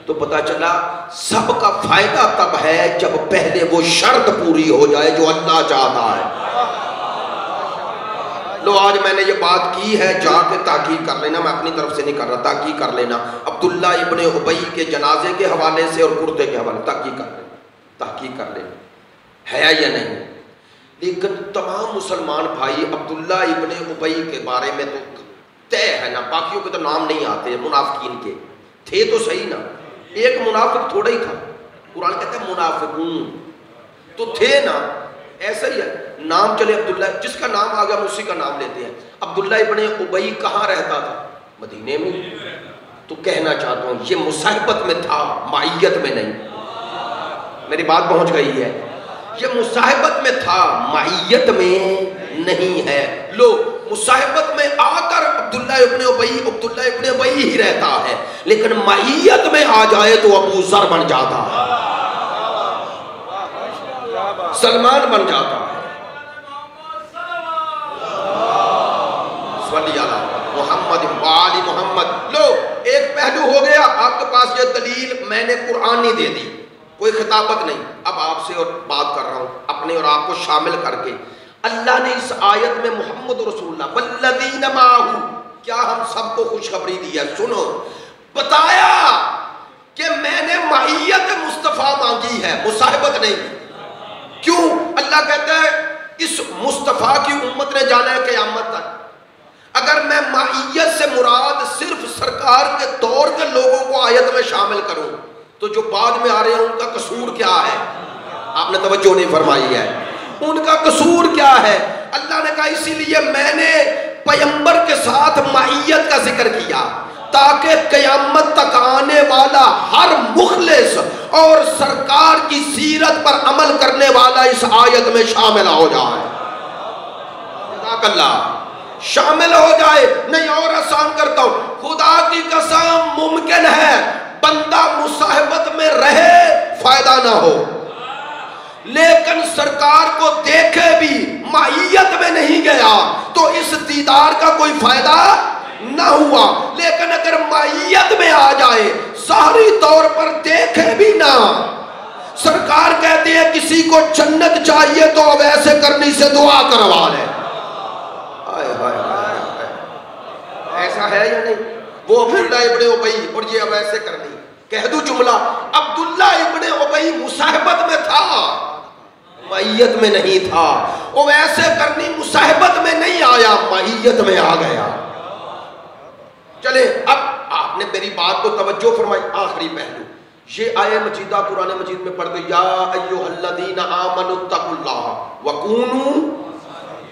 तो पता चला, सबका फ़ायदा तब है जब पहले वो शर्त पूरी हो जाए जो अल्लाह चाहता है। लो, आज मैंने ये बात की है, जाके ताकीद कर लेना, मैं अपनी तरफ़ से नहीं कर रहा, ताकीद कर लेना। अब्दुल्ला इबन उबई के जनाजे के हवाले से और कुर्ते के हवाले, ताकीद कर लेना, ताकीद कर लेना। है या नहीं? लेकिन तमाम मुसलमान भाई अब्दुल्ला इबन उबई के बारे में तो तय है ना, बाकियों के तो नाम नहीं आते मुनाफिकीन के। थे तो सही ना, एक मुनाफिक थोड़ा ही था। कुरान कहते हैं मुनाफिकून। तो थे ना, ऐसा ही है। नाम चले अब्दुल्ला, जिसका नाम आ गया उसी का नाम लेते हैं। अब्दुल्ला इबन उबई कहाँ रहता था? मदीने में। तो कहना चाहता हूँ, ये मुसाहबत में था माइत में नहीं। मेरी बात पहुँच गई है। ये मुसाहबत में था माइत में नहीं है। लो मुसाहबत में आकर अब्दुल्ला इब्ने उबई, अब्दुल्ला इब्ने उबई ही रहता है। लेकिन माइत में आ जाए तो अबू जर बन जाता। है सलमान बन जाता। वाली मोहम्मद। लो, एक पहलू हो गया आपके पास ये दलील मैंने कुरानी दे दी। कोई खिताबत नहीं। अब आपसे और बात कर रहा हूँ, अपने और आपको शामिल करके। अल्लाह ने इस आयत में मोहम्मद रसूलुल्लाह माहू, क्या हम सबको खुशखबरी दी है? सुनो, बताया कि मैंने माहियत मुस्तफ़ा मांगी है, मुसाहिबत नहीं। क्यों? अल्लाह कहता है, इस मुस्तफ़ा की उम्मत ने जाना है क़यामत तक। अगर मैं माहियत से मुराद सिर्फ़ सरकार के दौर के लोगों को आयत में शामिल करूँ तो जो बाद में आ रहे हैं, उनका कसूर क्या है? आपने तवज्जो नहीं फरमाई है। उनका कसूर क्या है? अल्लाह ने कहा, इसीलिए मैंने पैम्बर के साथ माइत का ज़िक्र किया, ताकि कयामत तक आने वाला हर मुखलिस और सरकार की सीरत पर अमल करने वाला इस आयत में शामिल हो जाए। शामिल हो जाए। नहीं, और आसान करता हूँ। खुदा की कसम, मुमकिन है बंदा मुसाहबत में रहे, फ़ायदा ना हो। लेकिन सरकार को देखे भी माइत में नहीं गया तो इस दीदार का कोई फ़ायदा ना हुआ। लेकिन अगर माइत में आ जाए, सारी तौर पर देखे भी ना। सरकार कहती है, किसी को जन्नत चाहिए तो अब ऐसे करने से दुआ करवा ले। ऐसा है या नहीं? वो अब्दुल्ला इबन उबई और ये अब ऐसे करनी कह दू जुमला, अब्दुल्ला इबन उबई मुसाहबत में था। मैयत में नहीं था। वो वैसे करनी मुसाहबत में नहीं आया, मैयत में आ गया। चले, अब आपने मेरी बात को तवज्जो फरमाई, आखिरी पहलू। ये आय मजीदा कुरान मजीद में पढ़ दो, या अय्युहल्लदीन आमनुत्तकुल्लाह वकूनू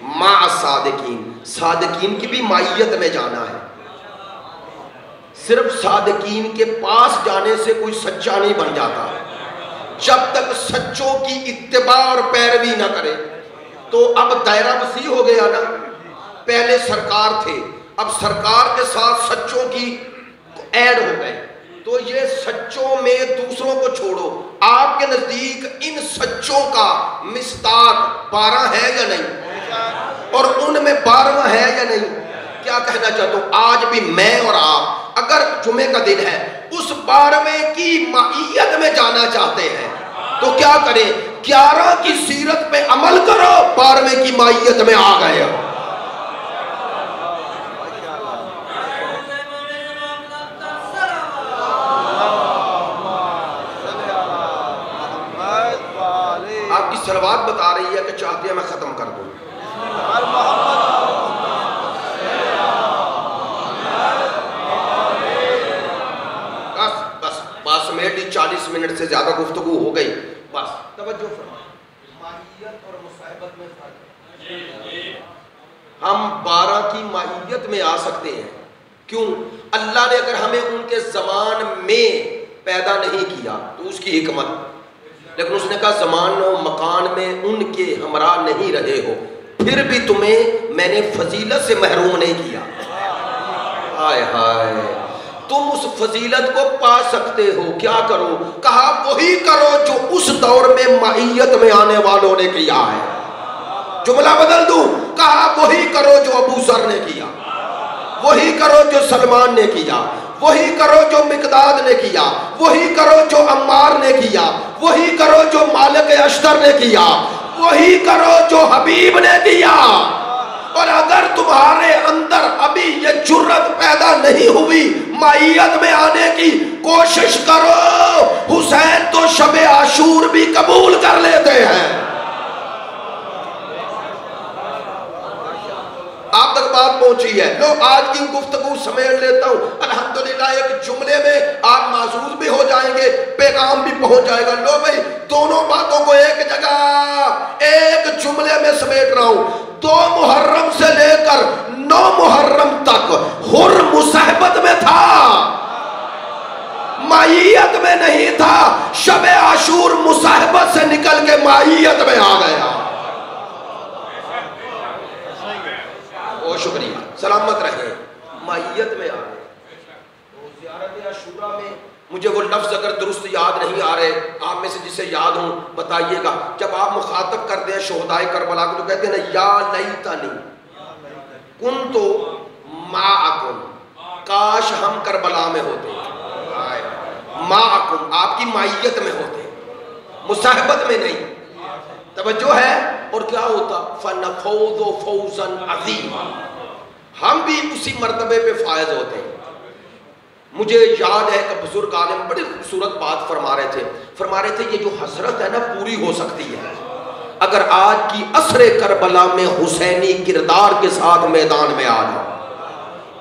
मा सादिकीन। सादिकीन की भी माइयत में जाना है। सिर्फ़ सादकीन के पास जाने से कोई सच्चा नहीं बन जाता। जब तक सच्चों की इतबा और पैरवी ना करे तो अब दायरा वसी हो गया ना। पहले सरकार थे, अब सरकार के साथ सच्चों की ऐड हो गए। तो ये सच्चों में दूसरों को छोड़ो। आपके नज़दीक इन सच्चों का मिस्ताक बारह है या नहीं? और उनमें बारहवा है या नहीं? क्या कहना चाहता हूँ? आज भी मैं और आप, अगर जुमे का दिन है, उस बारहवें की माइत में जाना चाहते हैं तो क्या करें? ग्यारह की सीरत पे अमल करो, बारहवें की माइत में आ गए आपकी सलवात बता रही है कि चाहते हैं मैं खत्म कर दूँ ऑलरेडी चालीस मिनट से ज़्यादा गुफ्तु हो गई। बस। तवज्जो हम बारह की माहियत में आ सकते हैं। क्यों? अल्लाह ने अगर हमें उनके ज़मान में पैदा नहीं किया तो उसकी हमत लेकिन उसने कहा ज़मान मकान में उनके हमरा नहीं रहे हो। फिर भी तुम्हें मैंने फजीलत से महरूम नहीं किया। हाय हाय। तुम उस फजीलत को पा सकते हो, क्या करो? कहा, वही करो जो उस दौर में माहियत में आने वालों ने किया है। जुमला बदल दू। कहा, वही करो जो अबू सर ने किया। वही करो जो सलमान ने किया। वही करो जो मिकदाद ने किया। वही करो जो अम्मार ने किया। वही करो जो मालिक अश्तर ने किया। वही करो जो हबीब ने दिया। और अगर तुम्हारे अंदर अभी ये जुर्रत पैदा नहीं हुई माइत में आने की कोशिश करो। हुसैन तो शबे आशूर भी कबूल कर लेते हैं। आप तक बात पहुँची है। लो, आज की गुफ्तगु समेट लेता हूँ। अल्हम्दुलिल्लाह, एक जुमले में आप महसूस भी हो जाएँगे, पैगाम भी पहुँच जाएगा। लो भाई, दोनों बातों को एक जगह, एक जुमले में समेट रहा हूँ। दो मुहर्रम से लेकर नौ मुहर्रम तक हुर मुसाहबत में था माइत में नहीं था शब आशूर मुसाहबत से निकल के माइत में आ गया बहुत शुक्रिया सलामत रहे माइत में आ गए में मुझे वो लफ्ज़ अगर दुरुस्त याद नहीं आ रहे, आप में से जिसे याद हो, बताइएगा। जब आप मुखातब करते हैं शोहदाय करबला को तो कहते हैं ना, या लई तनी कुन तो माँ काश हम करबला में होते। माँ आपकी माइत में होते, मुसाहबत में नहीं। तवज्जो है, और क्या होता? फनफोदो फौजन अजीम। हम भी उसी मर्तबे पे फायज होते हैं। मुझे याद है कि बुज़ुर्ग आलम बड़ी खूबसूरत बात फरमा रहे थे। फरमा रहे थे, ये जो हसरत है ना, पूरी हो सकती है। अगर आज की असर करबला में हुसैनी किरदार के साथ मैदान में आ जाओ।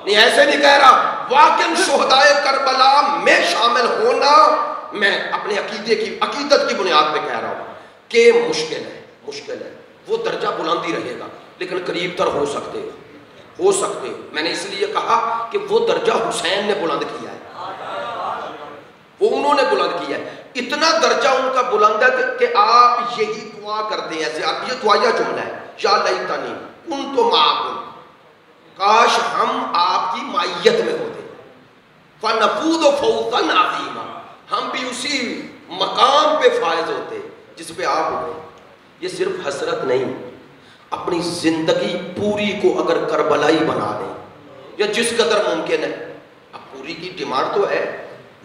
नहीं, ऐसे नहीं कह रहा। वाकन शोहदाय करबला में शामिल होना मैं अपने अकीदे की, अकीदत की बुनियाद पे कह रहा हूँ कि मुश्किल है मुश्किल है। वो दर्जा बुलंदी रहेगा, लेकिन करीब तर हो सकते हैं। हो सकते हो। मैंने इसलिए कहा कि वो दर्जा हुसैन ने बुलंद किया है। वो उन्होंने बुलंद किया है। इतना दर्जा उनका बुलंद है कि आप यही दुआ करते हैं आप ये दुआया जुमला है शाही उन तो माकुन काश हम आपकी माइत में होते। फनफूद फौतन आजीमा हम भी उसी मकाम पे फायज होते जिस पे आप हो ये सिर्फ़ हसरत नहीं अपनी ज़िंदगी पूरी को अगर करबलाई बना दें या जिस कदर मुमकिन है। अब पूरी की डिमांड तो है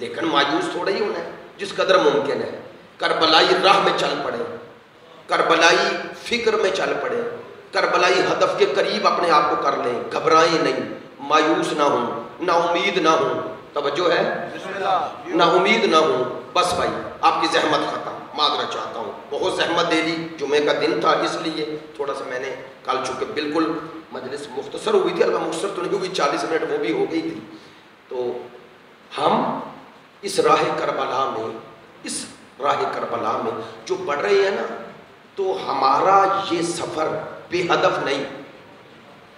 लेकिन मायूस थोड़ा ही होना है जिस कदर मुमकिन है। करबलाई राह में चल पड़े करबलाई फ़िक्र में चल पड़े करबलाई हदफ के करीब अपने आप को कर लें घबराएँ नहीं मायूस ना हो ना उम्मीद ना हो। तवज्जो है? ना उम्मीद ना हो। बस भाई आपकी जहमत खत्म। मादरा चाहता हूँ। बहुत जहमत दे दी, जुमे का दिन था, इसलिए थोड़ा सा मैंने कल चूँकि बिल्कुल मजलिस मुख्तसर हुई थी अलग मुख्तर तो नहीं हुई चालीस मिनट वो भी हो गई थी। तो हम इस राह करबला में, इस राह करबला में जो बढ़ रहे हैं ना तो हमारा ये सफ़र बेहदफ नहीं।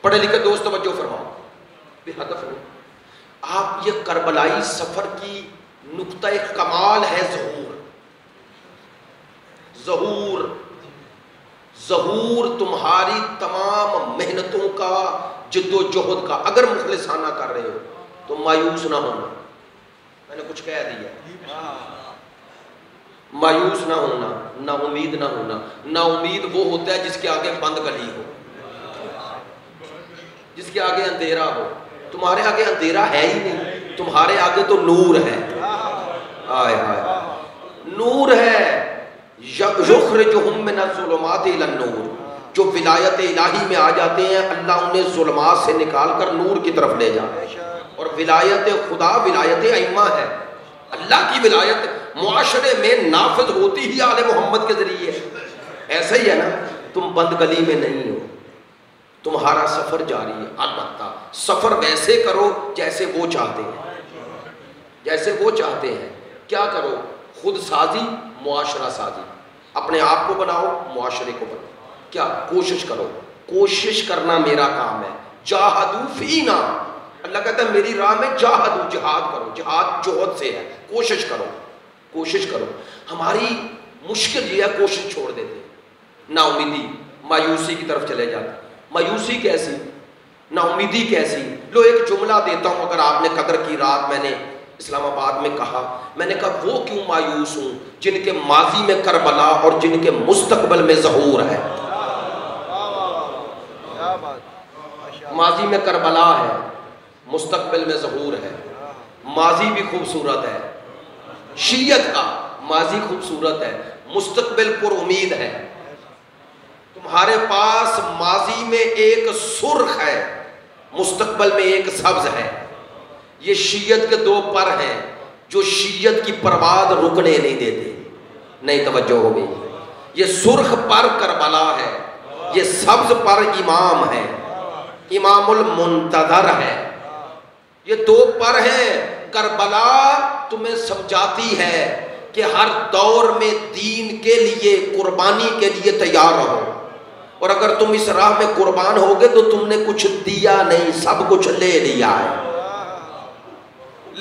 पढ़े लिखे दोस्त तवज्जो फरमाओ, बेहदफ नहीं। आप ये करबलाई सफ़र की नुकता कमाल है जहूर जहूर जहूर तुम्हारी तमाम मेहनतों का, जद्दोजहद का, अगर मुखलिसाना कर रहे हो तो मायूस ना होना। मैंने कुछ कह दिया। मायूस ना होना, ना उम्मीद ना होना, ना उम्मीद वो होता है जिसके आगे बंद गली हो, जिसके आगे अंधेरा हो। तुम्हारे आगे अंधेरा है ही नहीं, तुम्हारे आगे तो नूर है। आय हाय नूर है। नूर। जो विलायत इलाही में आ जाते हैं, अल्लाह उन्हें जुलमात से निकाल कर नूर की तरफ़ ले जाए और विलायत खुदा, विलायत अम्मा है। अल्लाह की विलायत मुआशरे में नाफज होती ही आल मोहम्मद के ज़रिए ऐसा ही है ना, तुम बंद गली में नहीं हो। तुम्हारा सफ़र जारी है, अलबत्ता। सफ़र वैसे करो जैसे वो चाहते हैं। जैसे वो चाहते हैं। क्या करो? खुद साजी, मुआशरा साजी। अपने आप को बनाओ, मुआशरे को बनाओ। क्या? कोशिश करो। कोशिश करना मेरा काम है। जाहदू फीना। अल्लाह कहता है, मेरी राह में जाहदू, जिहाद करो। जिहाद जोहद से है। कोशिश करो। कोशिश करो। हमारी मुश्किल ये है, कोशिश छोड़ देते। नाउमीदी, मायूसी की तरफ़ चले जाते। मायूसी कैसी? नाउमीदी कैसी? लो, एक जुमला देता हूँ, अगर आपने कदर की रात मैंने इस्लामाबाद में कहा, मैंने कहा, वो क्यों मायूस हूँ जिनके माजी में करबला और जिनके मुस्तकबल में जहूर है? माजी में करबला है, मुस्तकबिल में जहूर है। माजी भी खूबसूरत है। शीयत का माजी खूबसूरत है। मुस्तकबिल पुर उम्मीद है। तुम्हारे पास माजी में एक सुर्ख है, मुस्तकबल में एक सब्ज है। ये शीयत के दो पर हैं, जो शीयत की परवाद रुकने नहीं देते। नहीं तवज्जो हो गई। ये सुर्ख पर करबला है, ये सब्ज पर इमाम है, इमामुल मुंतजर है। ये दो पर हैं, करबला तुम्हें समझाती है कि हर दौर में दीन के लिए, कुर्बानी के लिए तैयार रहो। और अगर तुम इस राह में कुर्बान होगे तो तुमने कुछ दिया नहीं, सब कुछ ले लिया है।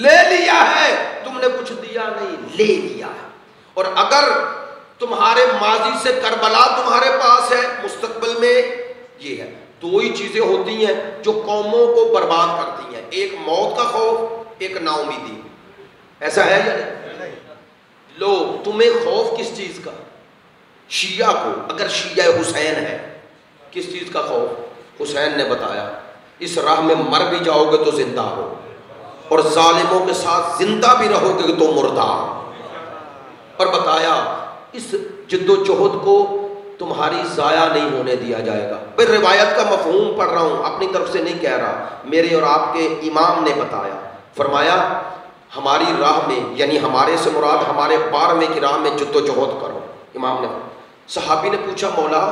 ले लिया है। तुमने कुछ दिया नहीं, ले लिया है। और अगर तुम्हारे माजी से करबला तुम्हारे पास है, मुस्तकबिल में ये है। दो ही चीज़ें होती हैं जो कौमों को बर्बाद करती हैं। एक मौत का खौफ, एक नाउमीदी। ऐसा है या नहीं? लो तुम्हें खौफ किस चीज़ का? शिया को। अगर शिया हुसैन है, किस चीज़ का खौफ? हुसैन ने बताया, इस राह में मर भी जाओगे तो ज़िंदा हो। और जालिमों के साथ ज़िंदा भी रहोगे तो मुर्दा। और बताया, इस जद्दोजहद को तुम्हारी ज़ाया नहीं होने दिया जाएगा। फिर रिवायत का मफहूम पढ़ रहा हूँ, अपनी तरफ़ से नहीं कह रहा, मेरे और आपके इमाम ने बताया। फरमाया, हमारी राह में, यानी हमारे से मुराद, हमारे बारहवें की राह में जद्दोजहद करो। इमाम ने सहाबी ने पूछा, मौला,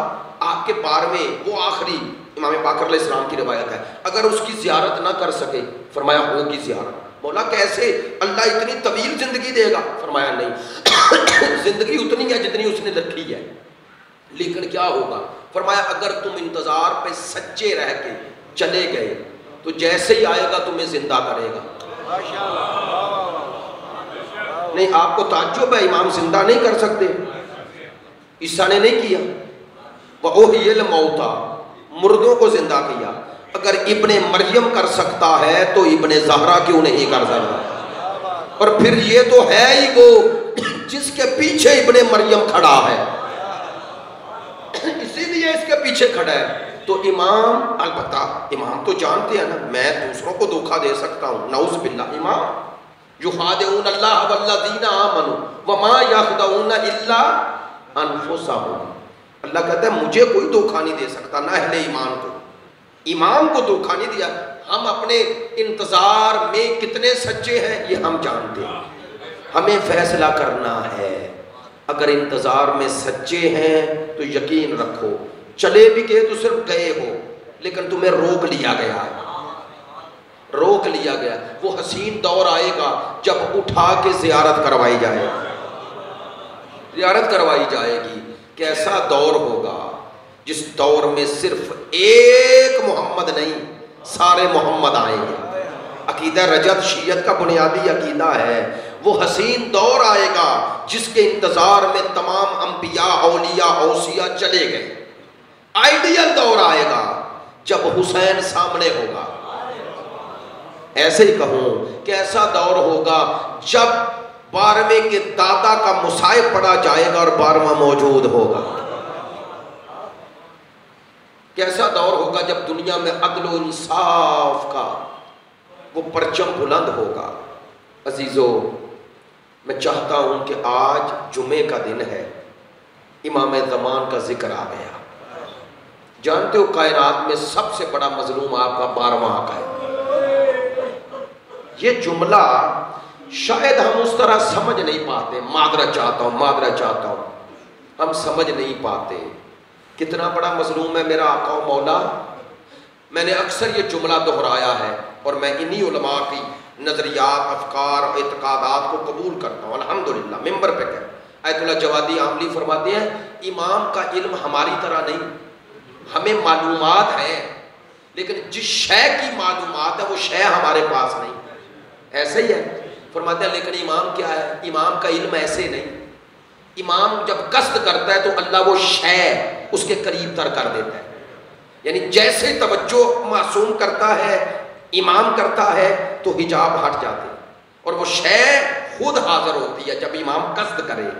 आपके बारहवें, वो आखिरी इमाम पाकर इस्लाम की रवायत है। अगर उसकी जियारत ना कर सके, फरमाया होगी जियारत। बोला कैसे? अल्लाह इतनी तवील ज़िंदगी देगा। फरमाया नहीं। ज़िंदगी उतनी है जितनी उसने रखी है। लेकिन क्या होगा? फरमाया, अगर तुम इंतज़ार पे सच्चे रह के चले गए तो जैसे ही आएगा, तुम्हें ज़िंदा करेगा। नहीं, आपको ताजुब है, इमाम ज़िंदा नहीं कर सकते। ईसा ने नहीं किया। वह मौता। मुर्दों को ज़िंदा किया। अगर इब्ने मरियम कर सकता है तो इब्ने जहरा क्यों नहीं कर सकता? और फिर ये तो है ही वो, जिसके पीछे इब्ने मरियम खड़ा है। इसीलिए इसके पीछे खड़ा है। तो इमाम, अलबत्ता, इमाम तो जानते हैं ना, मैं दूसरों को धोखा दे सकता हूँ। नौज बिल्ला इमाम युहादून अल्लाह वल्लजीना आमनु, वमा यखदऊन इल्ला अनफुसहुम। अल्लाह कहता है, मुझे कोई धोखा नहीं दे सकता, ना अहले ईमान को। इमाम को धोखा नहीं दिया। हम अपने इंतज़ार में कितने सच्चे हैं, ये हम जानते हैं। हमें फैसला करना है। अगर इंतज़ार में सच्चे हैं तो यकीन रखो। चले भी गए तो सिर्फ़ गए हो, लेकिन तुम्हें रोक लिया गया है। रोक लिया गया। वो हसीन दौर आएगा जब उठा के जियारत करवाई जाएगी। जियारत करवाई जाएगी। कैसा दौर होगा, जिस दौर में सिर्फ़ एक मोहम्मद नहीं, सारे मोहम्मद आएँगे। अकीदा रजत शीयत का बुनियादी अकीदा है, वो हसीन दौर आएगा, जिसके इंतज़ार में तमाम अम्बिया अलिया औसिया चले गए। आइडियल दौर आएगा, जब हुसैन सामने होगा। ऐसे ही कहूँ कि ऐसा दौर होगा, जब बारहवें के दादा का मुसाहिब पड़ा जाएगा और बारहवा मौजूद होगा। कैसा दौर होगा जब दुनिया में अदल इंसाफ का वो परचम बुलंद होगा? अजीज़ो, मैं चाहता हूँ कि आज जुमे का दिन है। इमाम जमान का ज़िक्र आ गया। जानते हो कायनात में सबसे बड़ा मजलूम आपका बारवा का है। ये जुमला शायद हम उस तरह समझ नहीं पाते। मादरा चाहता हूँ, मादरा चाहता हूँ। हम समझ नहीं पाते। कितना बड़ा मजलूम है मेरा आका मौला। मैंने अक्सर ये जुमला दोहराया है और मैं इन्हीं उलमा की नज़रियात, अफकार एतकादात को कबूल करता हूँ। अल्हम्दुलिल्लाह, मेंबर पे कह। आयतुल्ला जवादी आमली फरमाते हैं, इमाम का इल्म हमारी तरह नहीं। हमें मालूम है, लेकिन जिस शय की मालूम है, वो शय हमारे पास नहीं। ऐसे ही है। फरमाते हैं, लेकिन इमाम क्या है? इमाम का इल्म ऐसे नहीं। इमाम जब कस्त करता है तो अल्लाह वो शय उसके करीब तर कर देता है। यानी जैसे तवज्जो मासूम करता है, इमाम करता है तो हिजाब हट जाते और वो शय खुद हाजिर होती है, जब इमाम कस्त करे।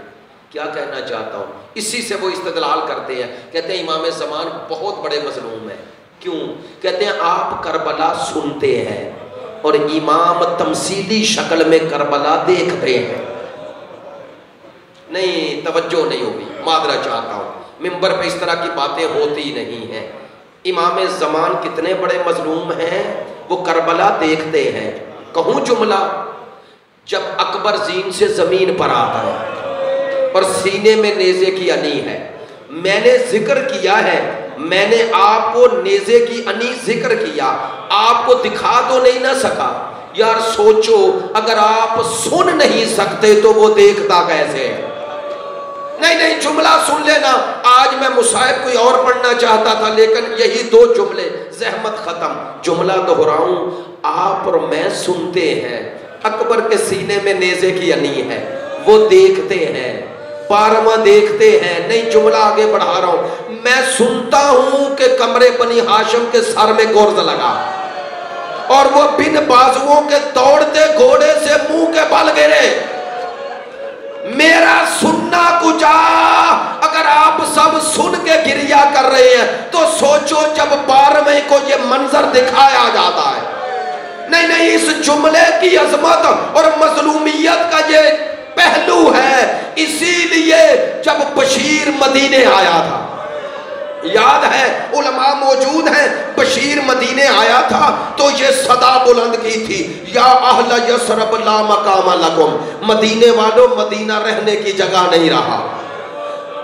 क्या कहना चाहता हूँ? इसी से वो इस्तलाल करते हैं। कहते हैं, इमाम जमान बहुत बड़े मजलूम हैं। क्यों? कहते हैं, आप करबला सुनते हैं। और इमाम तमसीली शक्ल में करबला देखते हैं। नहीं, तवज्जो नहीं होगी। मादरा चाहता हूँ। मिंबर पे इस तरह की बातें होती नहीं हैं। इमाम जमान कितने बड़े मजलूम हैं, वो करबला देखते हैं। कहूँ जुमला, जब अकबर जीन से ज़मीन पर आता है और सीने में नेज़े की अनी है। मैंने ज़िक्र किया है मैंने आपको नेज़े की अनी ज़िक्र किया। आपको दिखा तो नहीं ना सका। यार सोचो, अगर आप सुन नहीं सकते तो वो देखता कैसे? नहीं नहीं, जुमला सुन लेना। आज मैं मुसाहिब कोई और पढ़ना चाहता था, लेकिन यही दो जुमले। जहमत ख़त्म। जुमला दोहराऊं, आप और मैं सुनते हैं। अकबर के सीने में नेजे की अनी है। वो देखते हैं। बारवा देखते हैं। नहीं, जुमला आगे बढ़ा रहा हूँ। मैं सुनता हूँ कि कमरे बनी हाशम के सर में गोर्ज लगा। और वो बिन बाजुओं के दौड़ते घोड़े से मुँह के बल गिरे। मेरा सुनना कुचा अगर आप सब सुन के गिरिया कर रहे हैं तो सोचो जब बारहवें को ये मंजर दिखाया जाता है। नहीं नहीं, इस जुमले की अजमत और मजलूमियत का ये पहलू है। इसीलिए जब बशीर मदीने आया था याद है, उलमा मौजूद हैं। बशीर मदीने आया था तो ये सदा बुलंद की थी। या अहला यसरब ला मकाम लकुम। मदीने वालों, मदीना रहने की जगह नहीं रहा।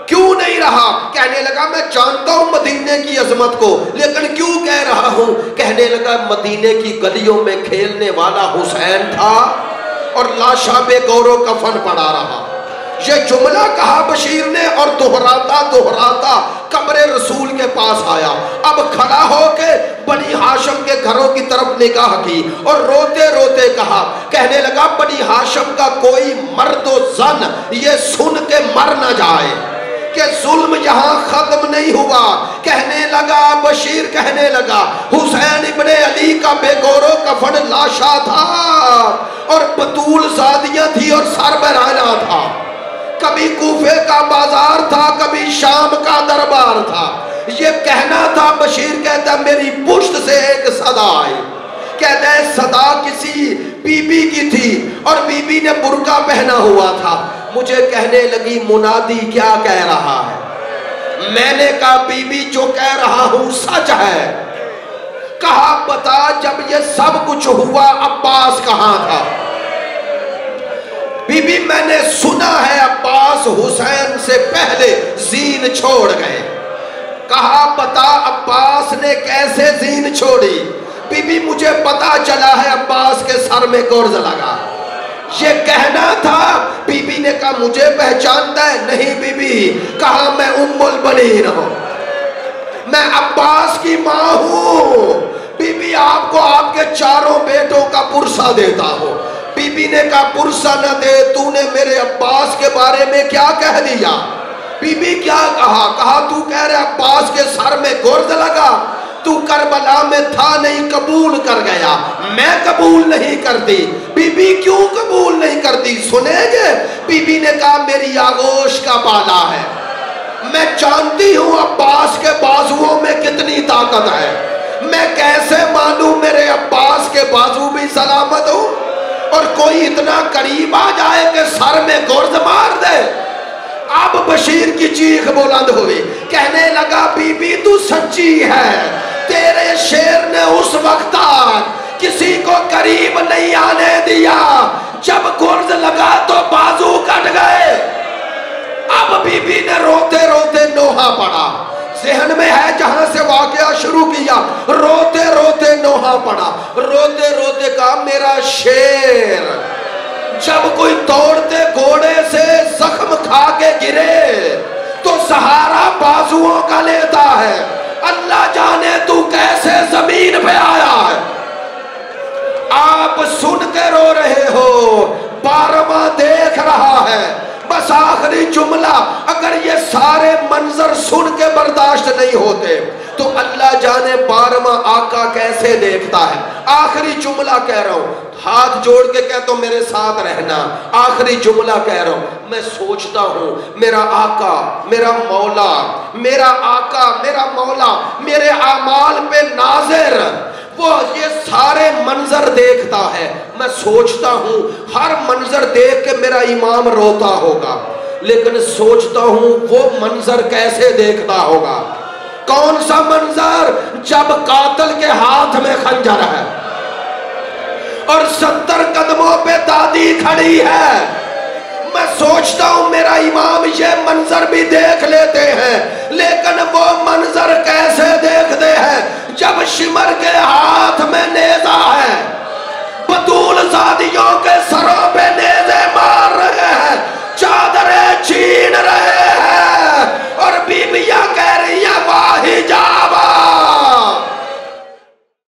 क्यों नहीं रहा? कहने लगा, मैं जानता हूँ मदीने की अजमत को, लेकिन क्यों कह रहा हूँ? कहने लगा, मदीने की गलियों में खेलने वाला हुसैन था और लाशा बे गौरव कफन पड़ा रहा। ये जुमला कहा बशीर ने और दोहराता दोहराता कमरे रसूल के पास आया। अब खड़ा होके बनी हाशम के घरों की तरफ़ निगाह की और रोते रोते कहा, कहने लगा, बनी हाशम का कोई मर्द जन ये सुन के मर ना जाए कि जुल्म यहाँ खत्म नहीं हुआ। कहने लगा, बशीर कहने लगा, हुसैन इबन अली का बेगौरो कफन लाशा था और बतूल सादियाँ थी और सर बहराना था। कभी कूफे का बाज़ार था, कभी शाम का दरबार था। ये कहना था, बशीर कहता, मेरी पुष्ट से एक सदा आई। कहता सदा किसी बीबी की थी और बीबी ने बुरका पहना हुआ था। मुझे कहने लगी, मुनादी क्या कह रहा है? मैंने कहा, बीबी जो कह रहा हूँ सच है। कहा, बता जब ये सब कुछ हुआ, अब्बास कहाँ था? बीबी, मैंने सुना है अब्बास हुसैन से पहले जीन छोड़ गए। कहा, पता अब्बास ने कैसे जीन छोड़ी? बीबी, मुझे पता चला है अब्बास के सर में गुर्ज लगा। ये कहना था। बीबी ने कहा, मुझे पहचानता है? नहीं बीबी। कहा, मैं उम्मुल बनी हूँ। मैं अब्बास की माँ हूँ। बीबी, आपको आपके चारों बेटों का पुरसा देता हूँ। बीबी ने कहा, पुरसा न दे, तूने मेरे अब्बास के बारे में क्या कह दिया? बीबी क्या कहा? कहा, तू कह रहे अब्बास के सर में गुर्द लगा, तू करबला में था नहीं, कबूल कर गया। मैं कबूल नहीं करती। बीबी क्यों कबूल नहीं करती? सुनेंगे बीबी ने कहा, मेरी आगोश का बाला है। मैं जानती हूँ अब्बास के बाजुओं में कितनी ताकत है। मैं कैसे मानू मेरे अब्बास के बाजू भी सलामत हूँ? और कोई इतना करीब आ जाए कि सर में गुर्द मार दे। अब बशीर की चीख बुलंद हुई। कहने लगा, बीबी, तू सच्ची है। तेरे शेर ने उस वक्त किसी को करीब नहीं आने दिया। जब गुर्ज लगा तो बाजू कट गए। अब बीबी ने रोते रोते नोहा पड़ा। जहन में है जहाँ से वाकया शुरू किया। रोते रोते नोहा पड़ा। रोते कहा मेरा शेर। जब कोई तोड़ते घोड़े से जख्म खा के गिरे तो सहारा बाजुओं का लेता है। अल्लाह जाने तू कैसे ज़मीन पे आया है। आप सुन के रो रहे हो बारवा देख रहा है। बस आखिरी जुमला, अगर ये सारे मंजर सुन के बर्दाश्त नहीं होते तो अल्लाह जाने बारवा आका कैसे देखता है। आखिरी जुमला कह रहा हूँ, हाथ जोड़ के कह तो मेरे साथ रहना। आखिरी जुमला कह रहा हूँ, मैं सोचता हूँ, मेरा आका, मेरा मौला, मेरा आका, मेरा मौला, मेरे अमाल पे नाजिर वो ये सारे मंजर देखता है। मैं सोचता हूँ, हर मंजर देख के मेरा इमाम रोता होगा। लेकिन सोचता हूँ, वो मंजर कैसे देखता होगा? कौन सा मंजर जब कातल के हाथ में खंजर है? और सत्तर कदमों पे दादी खड़ी है। मैं सोचता हूँ, मेरा इमाम ये मंजर भी देख लेते हैं, लेकिन वो मंजर कैसे देखते हैं? जब शिमर के हाथ में नेजा है, बतूल शादियों के सरों पे नेजा